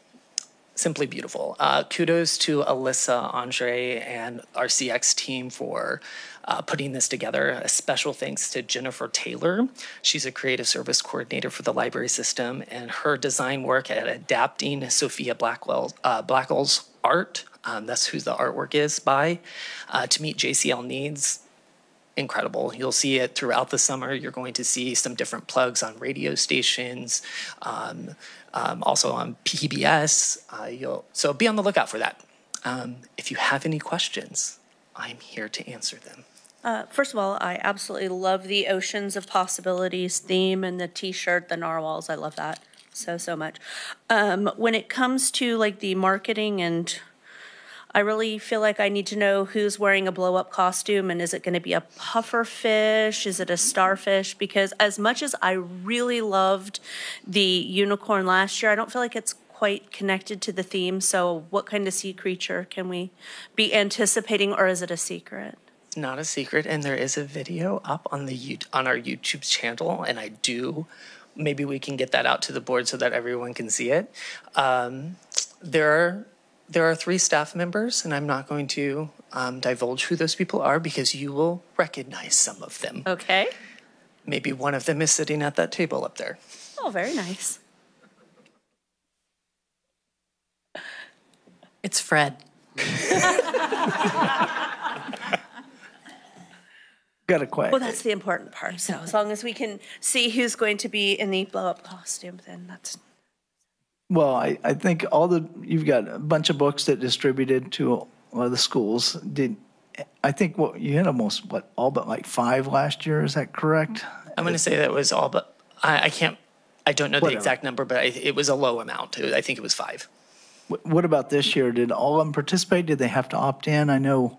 simply beautiful. Uh, kudos to Alyssa, Andre, and our CX team for uh, putting this together. A special thanks to Jennifer Taylor. She's a creative service coordinator for the library system, and her design work at adapting Sophia Blackwell, uh, Blackwell's art. Um, that's who the artwork is by, uh, to meet JCL needs incredible. You'll see it throughout the summer. You're going to see some different plugs on radio stations, um, um, also on PBS. Uh, you'll, so be on the lookout for that. Um, if you have any questions, I'm here to answer them. Uh, first of all, I absolutely love the Oceans of Possibilities theme and the T-shirt, the narwhals. I love that so so much. Um, when it comes to like the marketing and I really feel like I need to know who's wearing a blow up costume and is it going to be a puffer fish? Is it a starfish? Because as much as I really loved the unicorn last year, I don't feel like it's quite connected to the theme. So, what kind of sea creature can we be anticipating, or is it a secret? It's not a secret, and there is a video up on the on our YouTube channel, and I do. Maybe we can get that out to the board so that everyone can see it. Um, there are there are three staff members, and I'm not going to um, divulge who those people are because you will recognize some of them. Okay. Maybe one of them is sitting at that table up there. Oh, very nice. It's Fred. Got a question. Well, that's the important part. So, as long as we can see who's going to be in the blow up costume, then that's Well, I, I think all the, you've got a bunch of books that distributed to a lot of the schools. Did, I think what, you had almost, what, all but like five last year, is that correct? I'm going to say that was all, but I, I can't, I don't know the exact number, but I, it was a low amount. I think it was five. What about this year? Did all of them participate? Did they have to opt in? I know,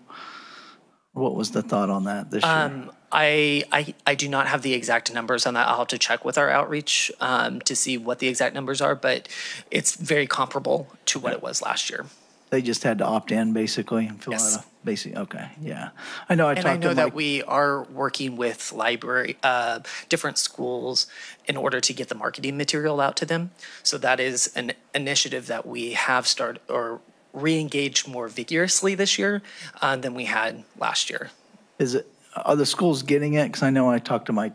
what was the thought on that this year? Um, I, I, I do not have the exact numbers on that. I'll have to check with our outreach um, to see what the exact numbers are, but it's very comparable to what it was last year. They just had to opt in basically and fill Yes. out a basic, okay, yeah. I know I And I talked know to that Mike, we are working with library, uh, different schools in order to get the marketing material out to them. So that is an initiative that we have started or re-engaged more vigorously this year uh, than we had last year. is it, are the schools getting it? Because I know I talked to my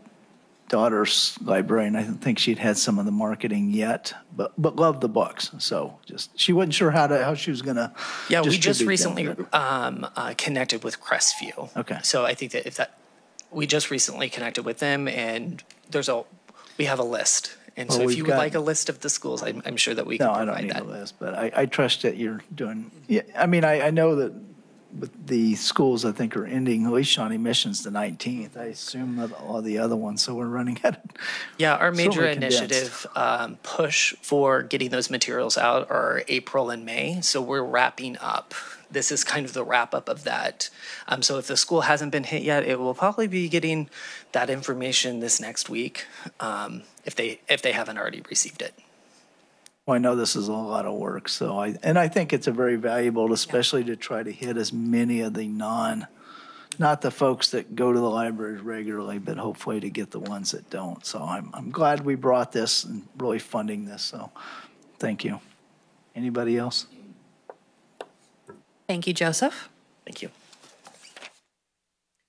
daughter's librarian. I don't think she'd had some of the marketing yet, but, but loved the books. So just, she wasn't sure how to, how she was gonna Yeah, we just recently um, uh, connected with Crestview. Okay. So I think that if that, we just recently connected with them and there's a, we have a list. And so Well, if we've you would got- like a list of the schools, I'm, I'm sure that we can No, I don't provide need that. a list, but I, I trust that you're doing, yeah, I mean, I, I know that with the schools, I think are ending, at least Shawnee Mission's the 19th. I assume that all the other ones, so we're running out. of- Yeah, our major Certainly condensed. initiative um, push for getting those materials out are April and May. So we're wrapping up. This is kind of the wrap up of that. Um, so if the school hasn't been hit yet, it will probably be getting that information this next week um, if they if they haven't already received it. Well, I know this is a lot of work, so I, and I think it's a very valuable, especially to try to hit as many of the non, not the folks that go to the libraries regularly, but hopefully to get the ones that don't. So I'm, I'm glad we brought this and really funding this, so thank you. Anybody else? Thank you, Joseph. Thank you.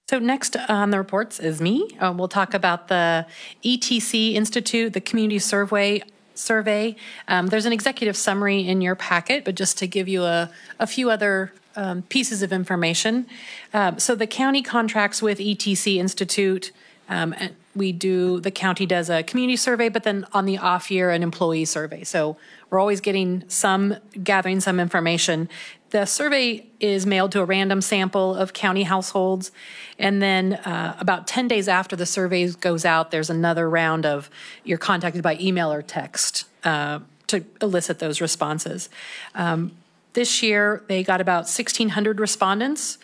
So next on the reports is me. Uh, we'll talk about the ETC Institute, the Community Survey. Survey. Um, there's an executive summary in your packet, but just to give you a, a few other um, pieces of information. Um, so the county contracts with ETC Institute. Um, we do the county does a community survey, but then on the off year an employee survey. So we're always getting some gathering some information. The survey is mailed to a random sample of county households, and then uh, about 10 days after the survey goes out, there's another round of you're contacted by email or text uh, to elicit those responses. Um, this year, they got about 1,600 respondents,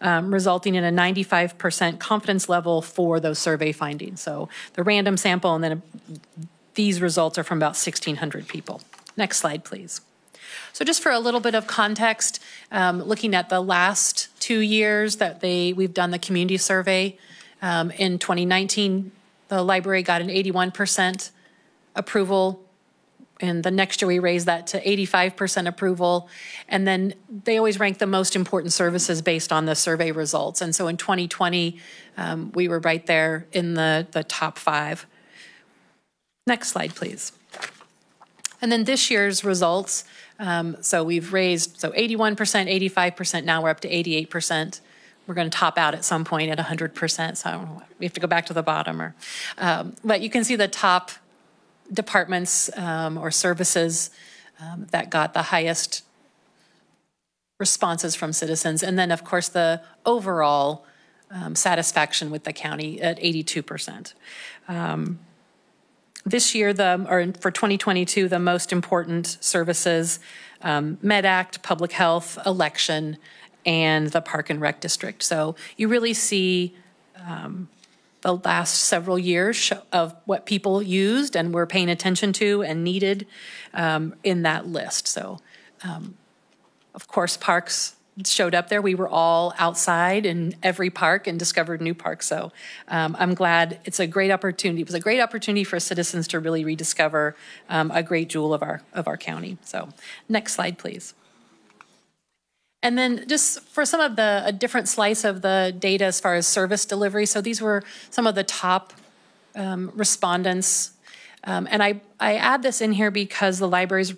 um, resulting in a 95% confidence level for those survey findings. So the random sample, and then these results are from about 1,600 people. Next slide, please. So just for a little bit of context, um, looking at the last two years that they we've done the community survey, um, in 2019, the library got an 81% approval. And the next year we raised that to 85% approval. And then they always rank the most important services based on the survey results. And so in 2020, um, we were right there in the, the top five. Next slide, please. And then this year's results, um, so we've raised, so 81%, 85%, now we're up to 88%. We're going to top out at some point at 100%, so know, we have to go back to the bottom. Or, um, but you can see the top departments um, or services um, that got the highest responses from citizens. And then, of course, the overall um, satisfaction with the county at 82%. Um, this year, the or for 2022, the most important services: um, MedAct, public health, election, and the Park and Rec District. So you really see um, the last several years of what people used and were paying attention to and needed um, in that list. So, um, of course, parks showed up there. We were all outside in every park and discovered new parks. So um, I'm glad it's a great opportunity. It was a great opportunity for citizens to really rediscover um, a great jewel of our of our county. So next slide, please. And then just for some of the a different slice of the data as far as service delivery. So these were some of the top um, respondents. Um, and I, I add this in here because the library's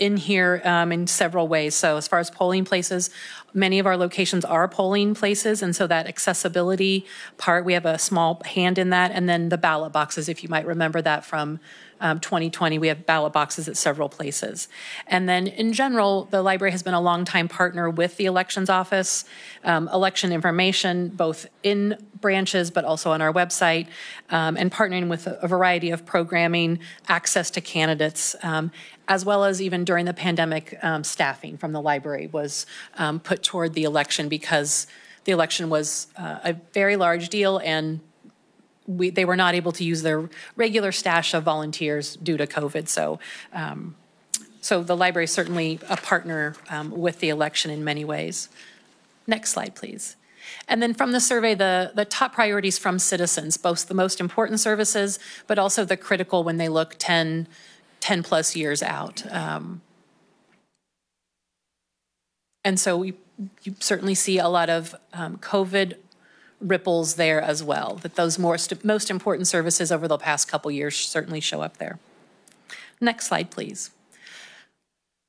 in here um, in several ways. So as far as polling places, many of our locations are polling places, and so that accessibility part, we have a small hand in that, and then the ballot boxes, if you might remember that from um, 2020, we have ballot boxes at several places. And then in general, the library has been a longtime partner with the elections office, um, election information, both in branches, but also on our website, um, and partnering with a, variety of programming, access to candidates, um, as well as even during the pandemic, um, staffing from the library was um, put toward the election because the election was uh, a very large deal and we, they were not able to use their regular stash of volunteers due to COVID. So, um, so the library is certainly a partner um, with the election in many ways. Next slide, please. And then from the survey, the, the top priorities from citizens, both the most important services, but also the critical when they look 10, 10 plus years out. Um, and so we you certainly see a lot of um, COVID ripples there as well, that those most, most important services over the past couple years certainly show up there. Next slide, please.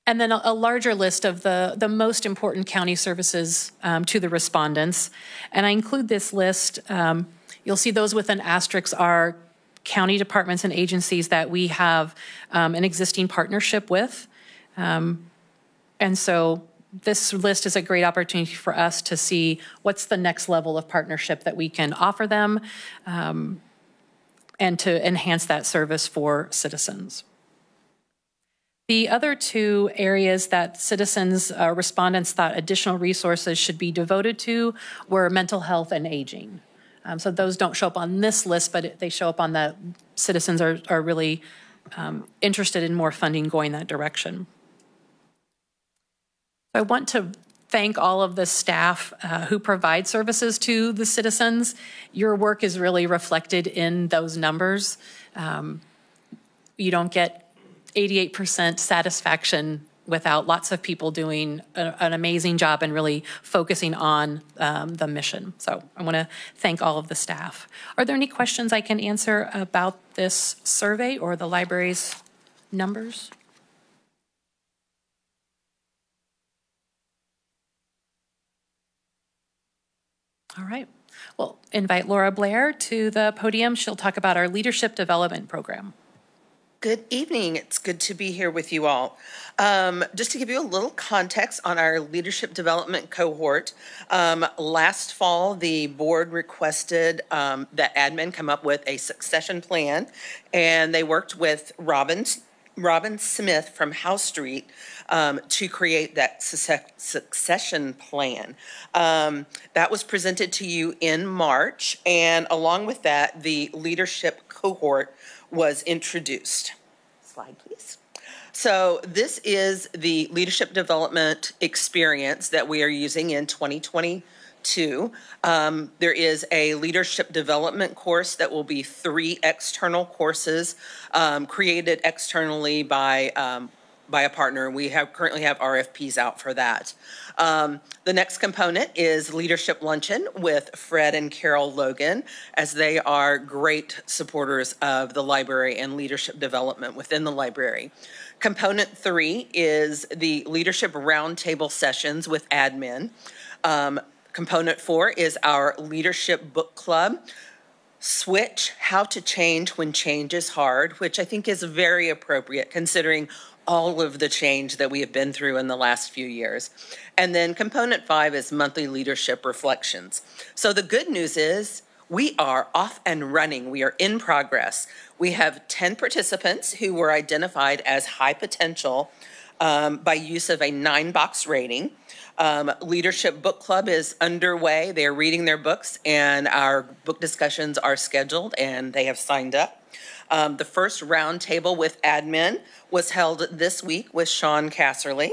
And then a, a larger list of the, the most important county services um, to the respondents. And I include this list. Um, you'll see those with an asterisk are county departments and agencies that we have um, an existing partnership with. Um, and so this list is a great opportunity for us to see what's the next level of partnership that we can offer them um, and to enhance that service for citizens. The other two areas that citizens, uh, respondents thought additional resources should be devoted to were mental health and aging. Um, so those don't show up on this list, but they show up on the citizens are, are really um, interested in more funding going that direction. I want to thank all of the staff uh, who provide services to the citizens. Your work is really reflected in those numbers. Um, you don't get 88% satisfaction without lots of people doing a, an amazing job and really focusing on um, the mission. So I want to thank all of the staff. Are there any questions I can answer about this survey or the library's numbers? All right. Well, invite Laura Blair to the podium. She'll talk about our leadership development program. Good evening. It's good to be here with you all. Um, just to give you a little context on our leadership development cohort, um, last fall the board requested um, that admin come up with a succession plan, and they worked with Robin, Robin Smith from House Street um, to create that succession plan. Um, that was presented to you in March, and along with that, the leadership cohort was introduced. Slide, please. So this is the leadership development experience that we are using in 2022. Um, there is a leadership development course that will be three external courses um, created externally by um, by a partner. We have currently have RFPs out for that. Um, the next component is leadership luncheon with Fred and Carol Logan, as they are great supporters of the library and leadership development within the library. Component three is the leadership roundtable sessions with admin. Um, component four is our leadership book club. Switch, how to change when change is hard, which I think is very appropriate considering all of the change that we have been through in the last few years. And then component five is monthly leadership reflections. So the good news is we are off and running. We are in progress. We have 10 participants who were identified as high potential um, by use of a nine box rating. Um, Leadership Book Club is underway. They're reading their books, and our book discussions are scheduled, and they have signed up. Um, the first roundtable with admin was held this week with Sean Casserly.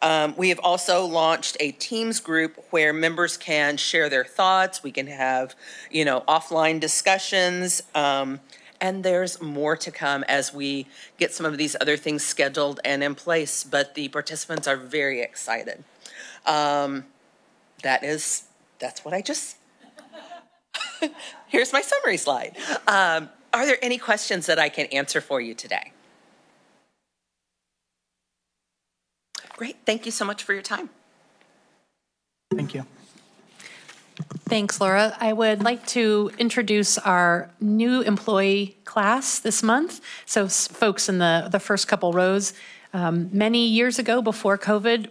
Um, we have also launched a Teams group where members can share their thoughts. We can have, you know, offline discussions. Um, and there's more to come as we get some of these other things scheduled and in place. But the participants are very excited. Um, that is, that's what I just. Here's my summary slide. Are there any questions that I can answer for you today? Great. Thank you so much for your time. Thank you. Thanks, Laura. I would like to introduce our new employee class this month. So folks in the, the first couple rows, um, many years ago before COVID,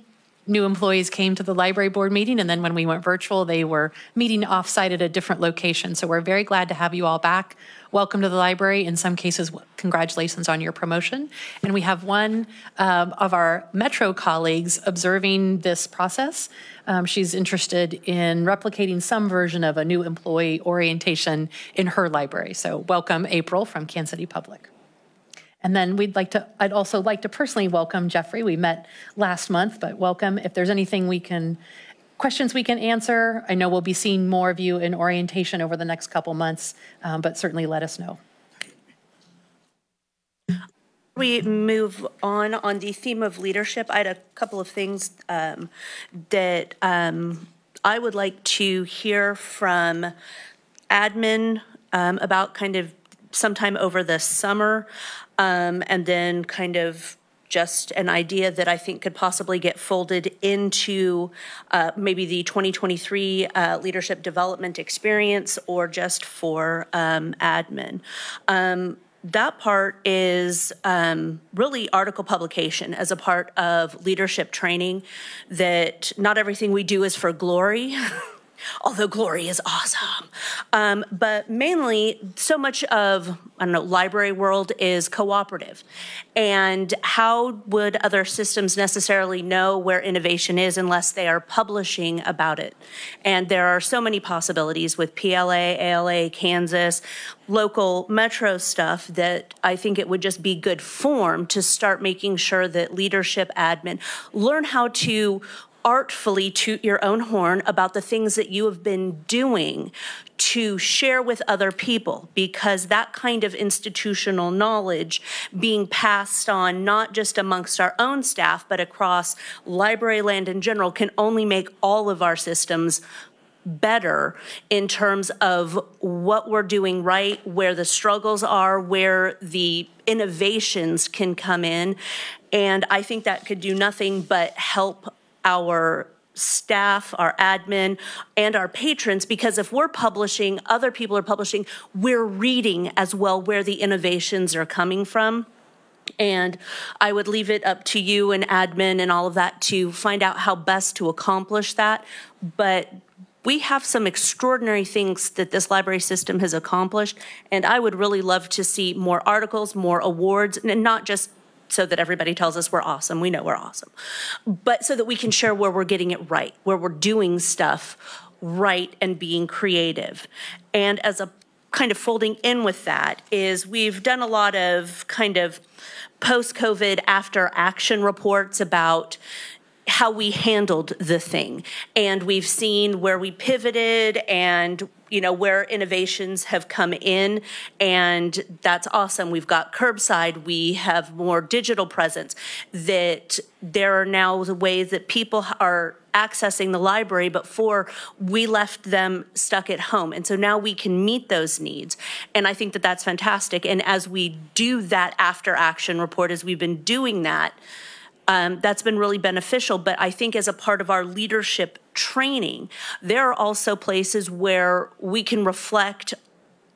new employees came to the library board meeting, and then when we went virtual, they were meeting offsite at a different location. So we're very glad to have you all back. Welcome to the library. In some cases, congratulations on your promotion. And we have one um, of our Metro colleagues observing this process. Um, she's interested in replicating some version of a new employee orientation in her library. So welcome, April from Kansas City Public. And then we'd like to, I'd also like to personally welcome Jeffrey. We met last month, but welcome. If there's anything we can, questions we can answer, I know we'll be seeing more of you in orientation over the next couple months, um, but certainly let us know. We move on on the theme of leadership. I had a couple of things um, that um, I would like to hear from admin um, about kind of sometime over the summer um, and then kind of just an idea that I think could possibly get folded into uh, maybe the 2023 uh, leadership development experience or just for um, admin. Um, that part is um, really article publication as a part of leadership training that not everything we do is for glory although glory is awesome. Um, but mainly, so much of, I don't know, library world is cooperative. And how would other systems necessarily know where innovation is unless they are publishing about it? And there are so many possibilities with PLA, ALA, Kansas, local metro stuff that I think it would just be good form to start making sure that leadership admin learn how to artfully toot your own horn about the things that you have been doing to share with other people because that kind of institutional knowledge being passed on not just amongst our own staff but across library land in general can only make all of our systems better in terms of what we're doing right, where the struggles are, where the innovations can come in. And I think that could do nothing but help our staff, our admin, and our patrons, because if we're publishing, other people are publishing, we're reading as well where the innovations are coming from. And I would leave it up to you and admin and all of that to find out how best to accomplish that. But we have some extraordinary things that this library system has accomplished, and I would really love to see more articles, more awards, and not just so that everybody tells us we're awesome. We know we're awesome. But so that we can share where we're getting it right, where we're doing stuff right and being creative. And as a kind of folding in with that is we've done a lot of kind of post-COVID after action reports about how we handled the thing. And we've seen where we pivoted and you know where innovations have come in and that's awesome. We've got curbside. We have more digital presence that there are now the ways that people are accessing the library but before we left them stuck at home. And so now we can meet those needs. And i think that that's fantastic. And as we do that after action report as we've been doing that um, that's been really beneficial. But I think as a part of our leadership training, there are also places where we can reflect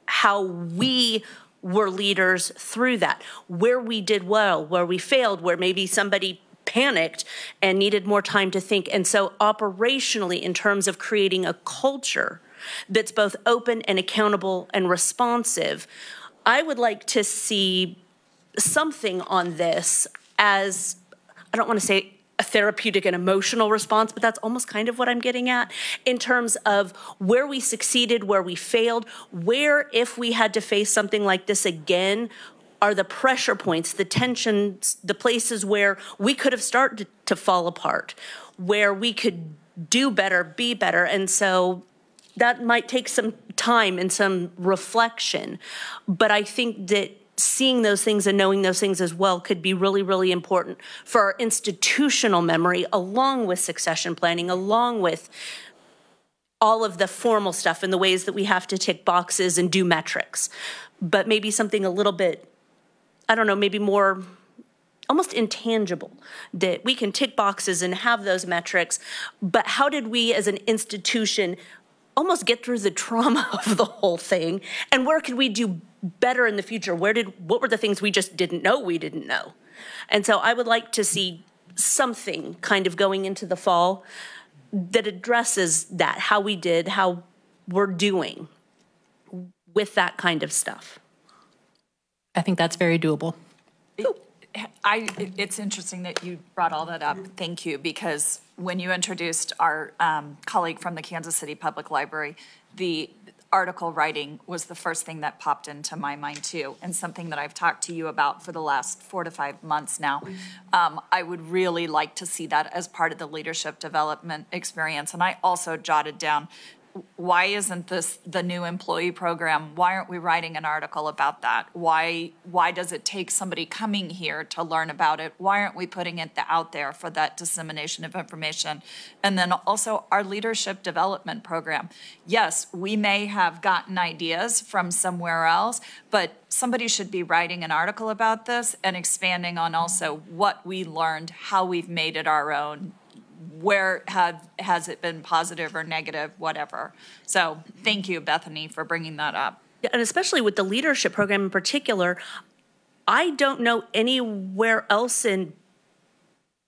how we were leaders through that, where we did well, where we failed, where maybe somebody panicked and needed more time to think. And so, operationally, in terms of creating a culture that's both open and accountable and responsive, I would like to see something on this as I don't want to say a therapeutic and emotional response, but that's almost kind of what I'm getting at in terms of where we succeeded, where we failed, where, if we had to face something like this again, are the pressure points, the tensions, the places where we could have started to fall apart, where we could do better, be better. And so that might take some time and some reflection. But I think that seeing those things and knowing those things as well could be really, really important for our institutional memory, along with succession planning, along with all of the formal stuff and the ways that we have to tick boxes and do metrics. But maybe something a little bit, I don't know, maybe more almost intangible that we can tick boxes and have those metrics. But how did we as an institution almost get through the trauma of the whole thing? And where could we do better in the future? Where did what were the things we just didn't know we didn't know? And so I would like to see something kind of going into the fall that addresses that, how we did, how we're doing with that kind of stuff. I think that's very doable. I, it's interesting that you brought all that up. Thank you, because when you introduced our um, colleague from the Kansas City Public Library, the article writing was the first thing that popped into my mind too, and something that I've talked to you about for the last four to five months now. Um, I would really like to see that as part of the leadership development experience. And I also jotted down why isn't this the new employee program? Why aren't we writing an article about that? Why why does it take somebody coming here to learn about it? Why aren't we putting it out there for that dissemination of information? And then also our leadership development program. Yes, we may have gotten ideas from somewhere else, but somebody should be writing an article about this and expanding on also what we learned, how we've made it our own, where have has it been positive or negative, whatever. So thank you, Bethany, for bringing that up. And especially with the leadership program in particular, I don't know anywhere else in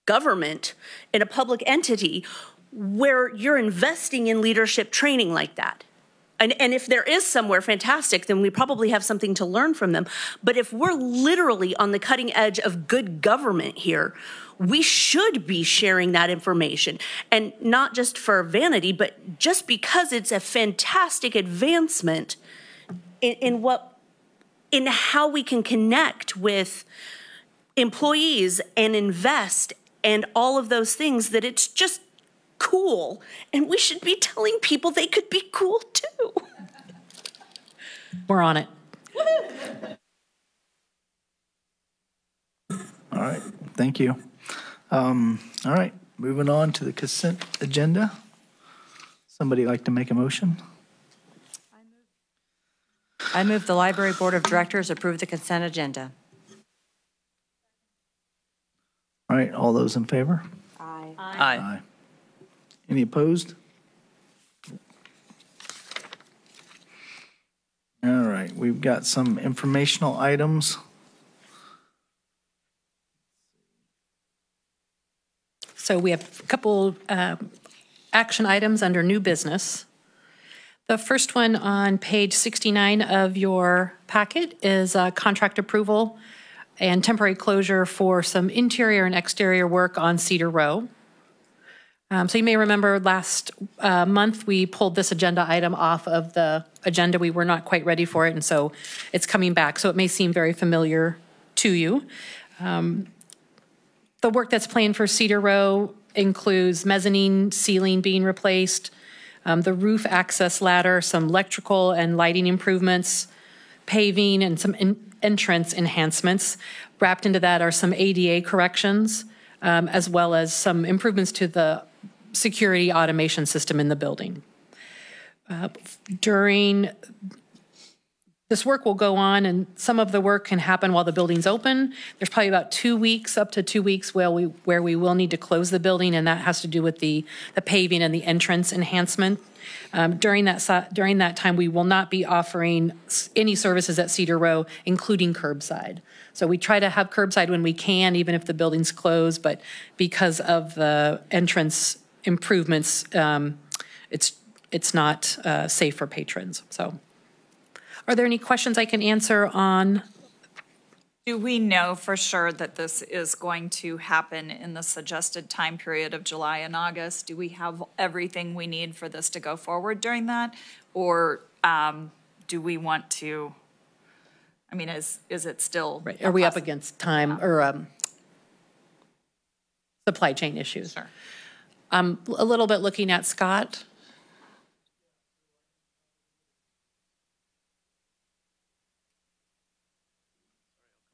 government, in a public entity, where you're investing in leadership training like that. And, and if there is somewhere fantastic, then we probably have something to learn from them. But if we're literally on the cutting edge of good government here, we should be sharing that information. And not just for vanity, but just because it's a fantastic advancement in, in what in how we can connect with employees and invest and all of those things that it's just cool, and we should be telling people they could be cool too. We're on it. All right, thank you. Um, All right, moving on to the consent agenda. Somebody like to make a motion? I move the Library Board of Directors approve the consent agenda. All right, all those in favor? Aye. Aye. Any opposed? All right, we've got some informational items. So we have a couple um, action items under new business. The first one on page 69 of your packet is uh, contract approval and temporary closure for some interior and exterior work on Cedar Roe. Um, So you may remember last uh, month, we pulled this agenda item off of the agenda. We were not quite ready for it, and so it's coming back. So it may seem very familiar to you. Um, The work that's planned for Cedar Roe includes mezzanine ceiling being replaced, um, the roof access ladder, some electrical and lighting improvements, paving, and some en- entrance enhancements. Wrapped into that are some ADA corrections, um, as well as some improvements to the security automation system in the building. Uh, During this work will go on, and some of the work can happen while the building's open. There's probably about two weeks, up to two weeks, where we, where we will need to close the building, and that has to do with the, the paving and the entrance enhancement. Um, During that, during that time, we will not be offering any services at Cedar Roe, including curbside. So we try to have curbside when we can, even if the building's closed, but because of the entrance improvements, um, it's, it's not uh, safe for patrons, so. Are there any questions I can answer on? Do we know for sure that this is going to happen in the suggested time period of July and August? Do we have everything we need for this to go forward during that? Or um, do we want to, I mean, is, is it still? Right. Are we up against time or um, supply chain issues? Sure. I'm a little bit looking at Scott.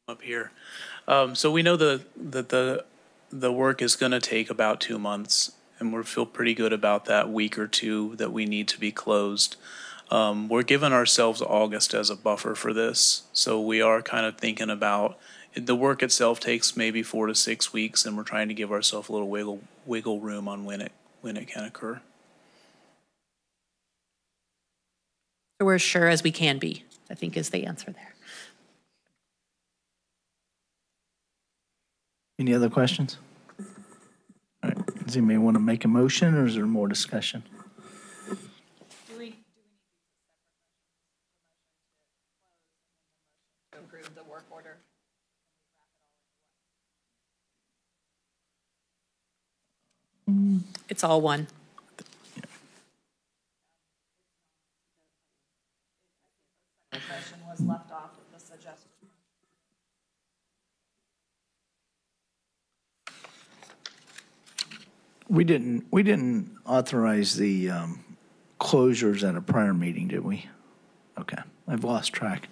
up here. Um, so we know the, that the, the work is gonna take about two months, and we feel pretty good about that week or two that we need to be closed. Um, we're giving ourselves August as a buffer for this, so we are kind of thinking about, the work itself takes maybe four to six weeks, and we're trying to give ourselves a little wiggle, wiggle room on when it, when it can occur. So We're as sure as we can be, I think is the answer there. Any other questions? All right, does anybody want to make a motion, or is there more discussion? To approve the work order? It's all one. Session was left off with the suggested. We didn't, we didn't authorize the um, closures at a prior meeting, did we? Okay, I've lost track.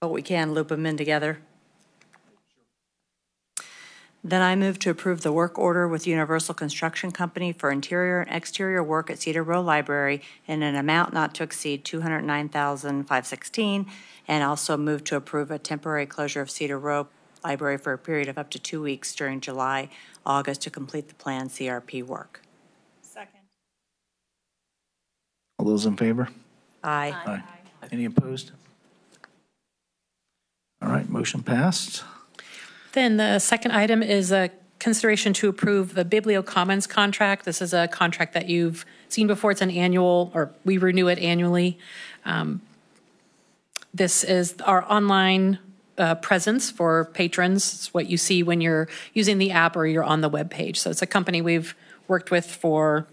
But we can loop them in together. Then I move to approve the work order with Universal Construction Company for interior and exterior work at Cedar Roe Library in an amount not to exceed 209,516, and also move to approve a temporary closure of Cedar Roe Library for a period of up to two weeks during July, August to complete the planned CRP work. Second. All those in favor? Aye. Aye. Any opposed? All right, motion passed. Then the second item is a consideration to approve the BiblioCommons contract. This is a contract that you've seen before. It's an annual, or we renew it annually. Um, This is our online uh, presence for patrons. It's what you see when you're using the app or you're on the web page. So it's a company we've worked with for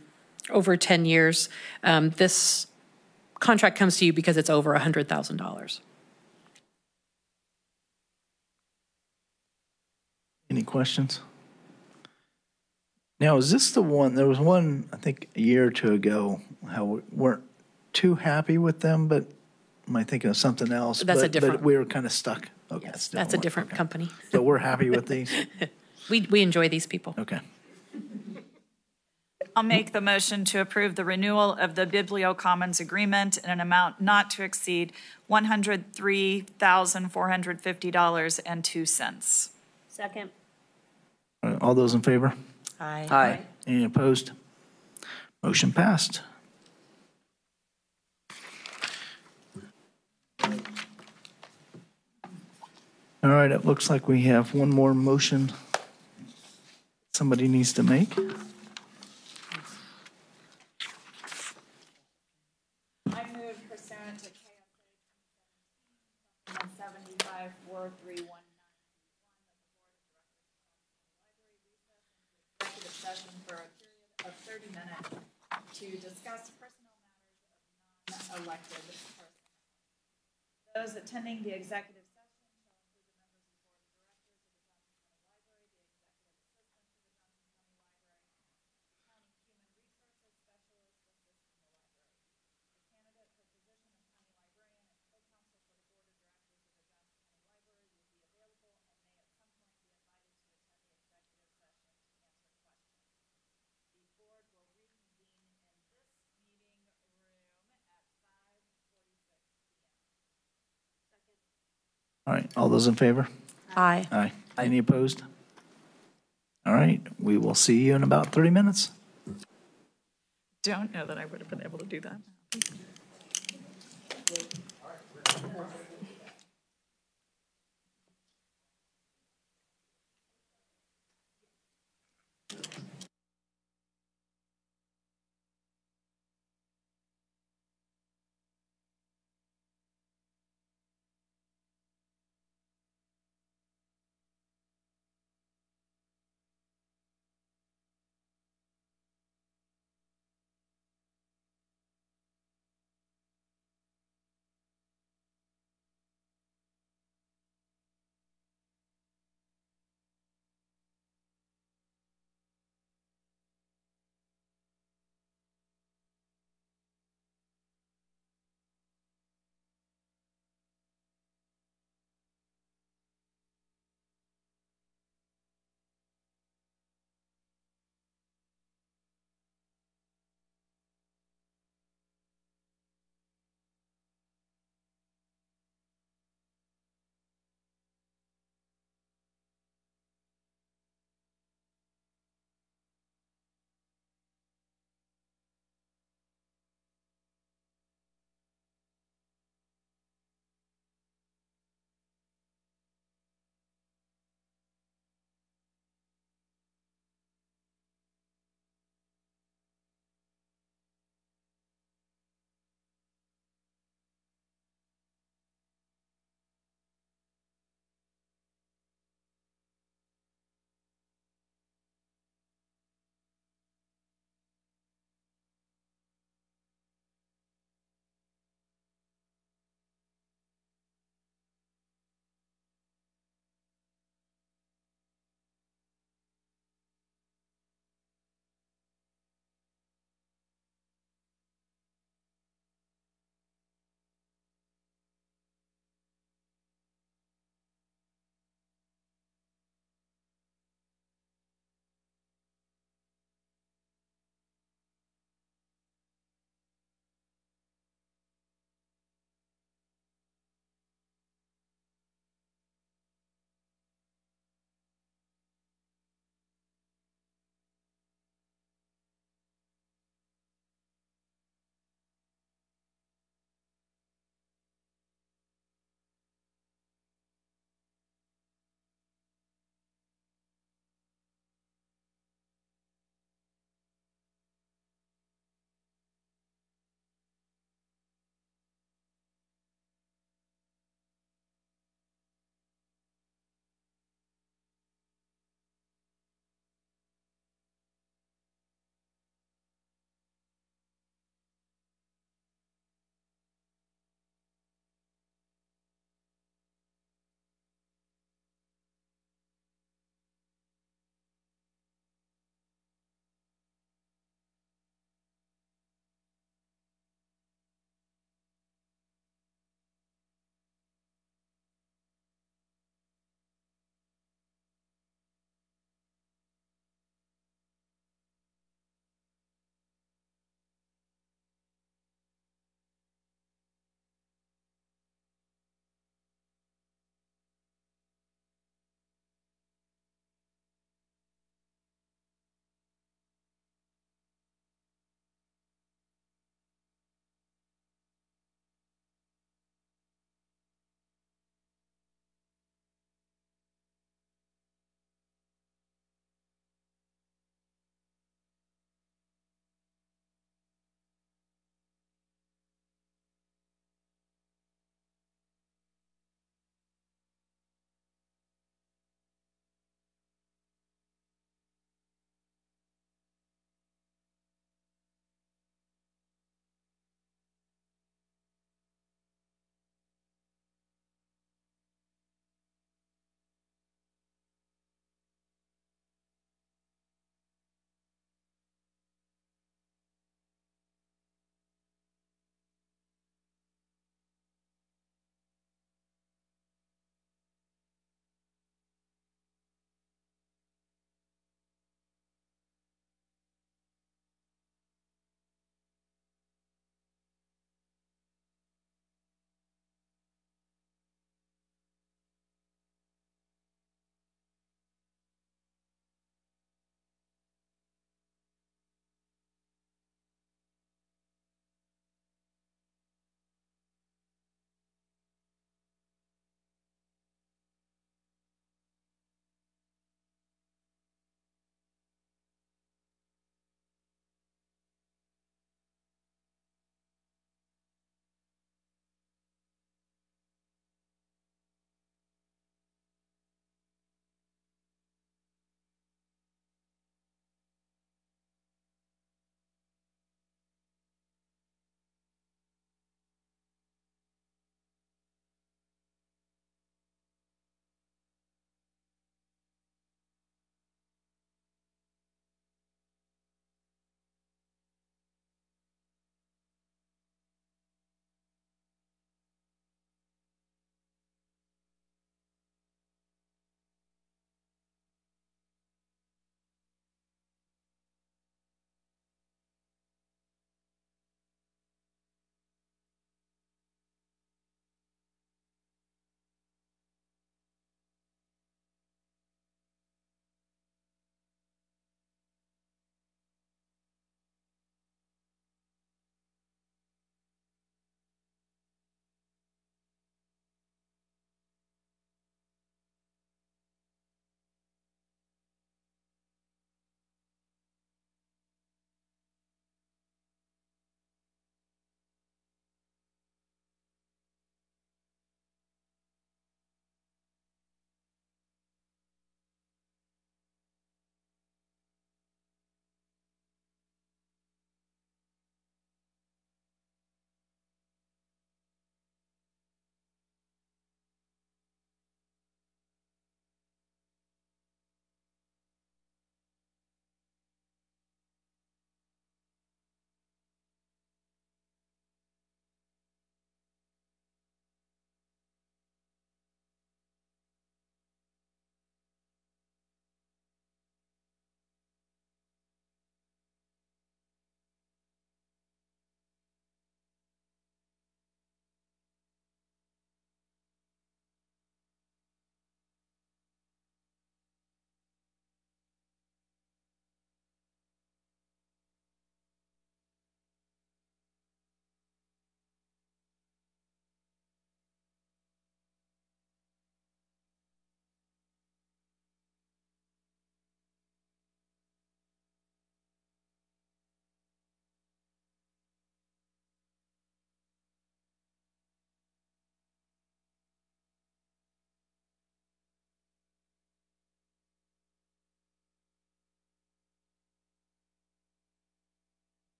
over 10 years. Um, This contract comes to you because it's over $100,000. Any questions? Now, is this the one, there was one, I think, a year or two ago, how we weren't too happy with them, but am I thinking of something else? That's a But- different- But we were kind of stuck. Okay, Yes, different that's a one. different Okay. company. So we're happy with these? We, we enjoy these people. Okay. I'll make the motion to approve the renewal of the BiblioCommons Agreement in an amount not to exceed $103,450.02. Second. All right, All those in favor? Aye. Aye. Any opposed? Motion passed. All right, it looks like we have one more motion somebody needs to make. I move pursuant to KSA seventy-five four three one nine. Executive session for a period of thirty minutes to discuss personnel matters of non-elected personnel. Those attending the executive session shall include the members of the board of directors of the Johnson County Library, the executive assistant to the Johnson County Library, the county human resources specialist assisting the library. The candidate for position of county librarian and co-counsel for the board of directors of the Johnson County Library will be available and may at some point be invited to attend the executive session to answer questions. The board will reconvene in this meeting room at five forty-six PM. All right, all those in favor? Aye. Aye. Any opposed? All right, we will see you in about 30 minutes. Don't know that I would have been able to do that.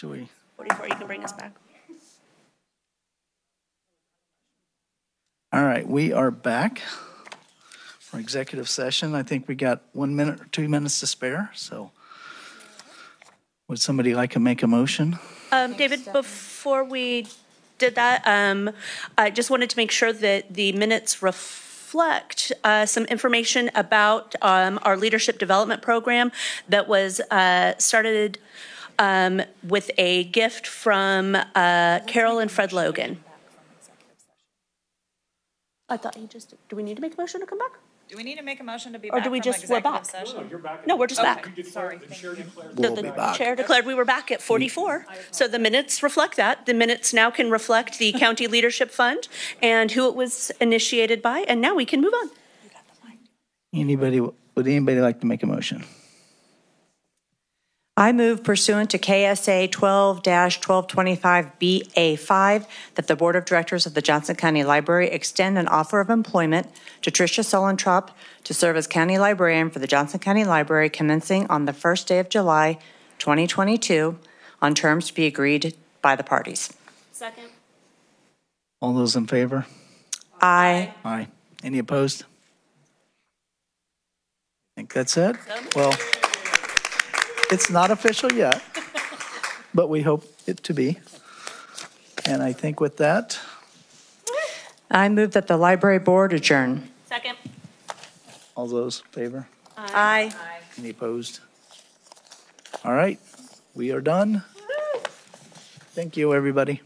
Should we? 44, you can bring us back. All right, we are back for executive session. I think we got one minute or two minutes to spare, so would somebody like to make a motion? Um, David, before we did that, um, I just wanted to make sure that the minutes reflect uh, some information about um, our leadership development program that was uh, started um, with a gift from uh, Carol and Fred Logan. I thought he just, do we need to make a motion to come back? Do we need to make a motion to be Or back do we from just, we're executive back? session? No, we're just back. Sorry. We'll The be back. chair declared we were back at 44. So the minutes reflect that. The minutes now can reflect the County Leadership Fund and who it was initiated by, and now we can move on. Anybody, would anybody like to make a motion? I move pursuant to KSA 12-1225BA5 that the Board of Directors of the Johnson County Library extend an offer of employment to Tricia Suellentrop to serve as county librarian for the Johnson County Library commencing on the first day of July 2022 on terms to be agreed by the parties. Second. All those in favor? Aye. Aye. Any opposed? I think that's it. Well, it's not official yet, but we hope it to be. And I think with that, I move that the Library Board adjourn. Second. all those in favor? Aye. Any opposed? All right, we are done. Thank you, everybody.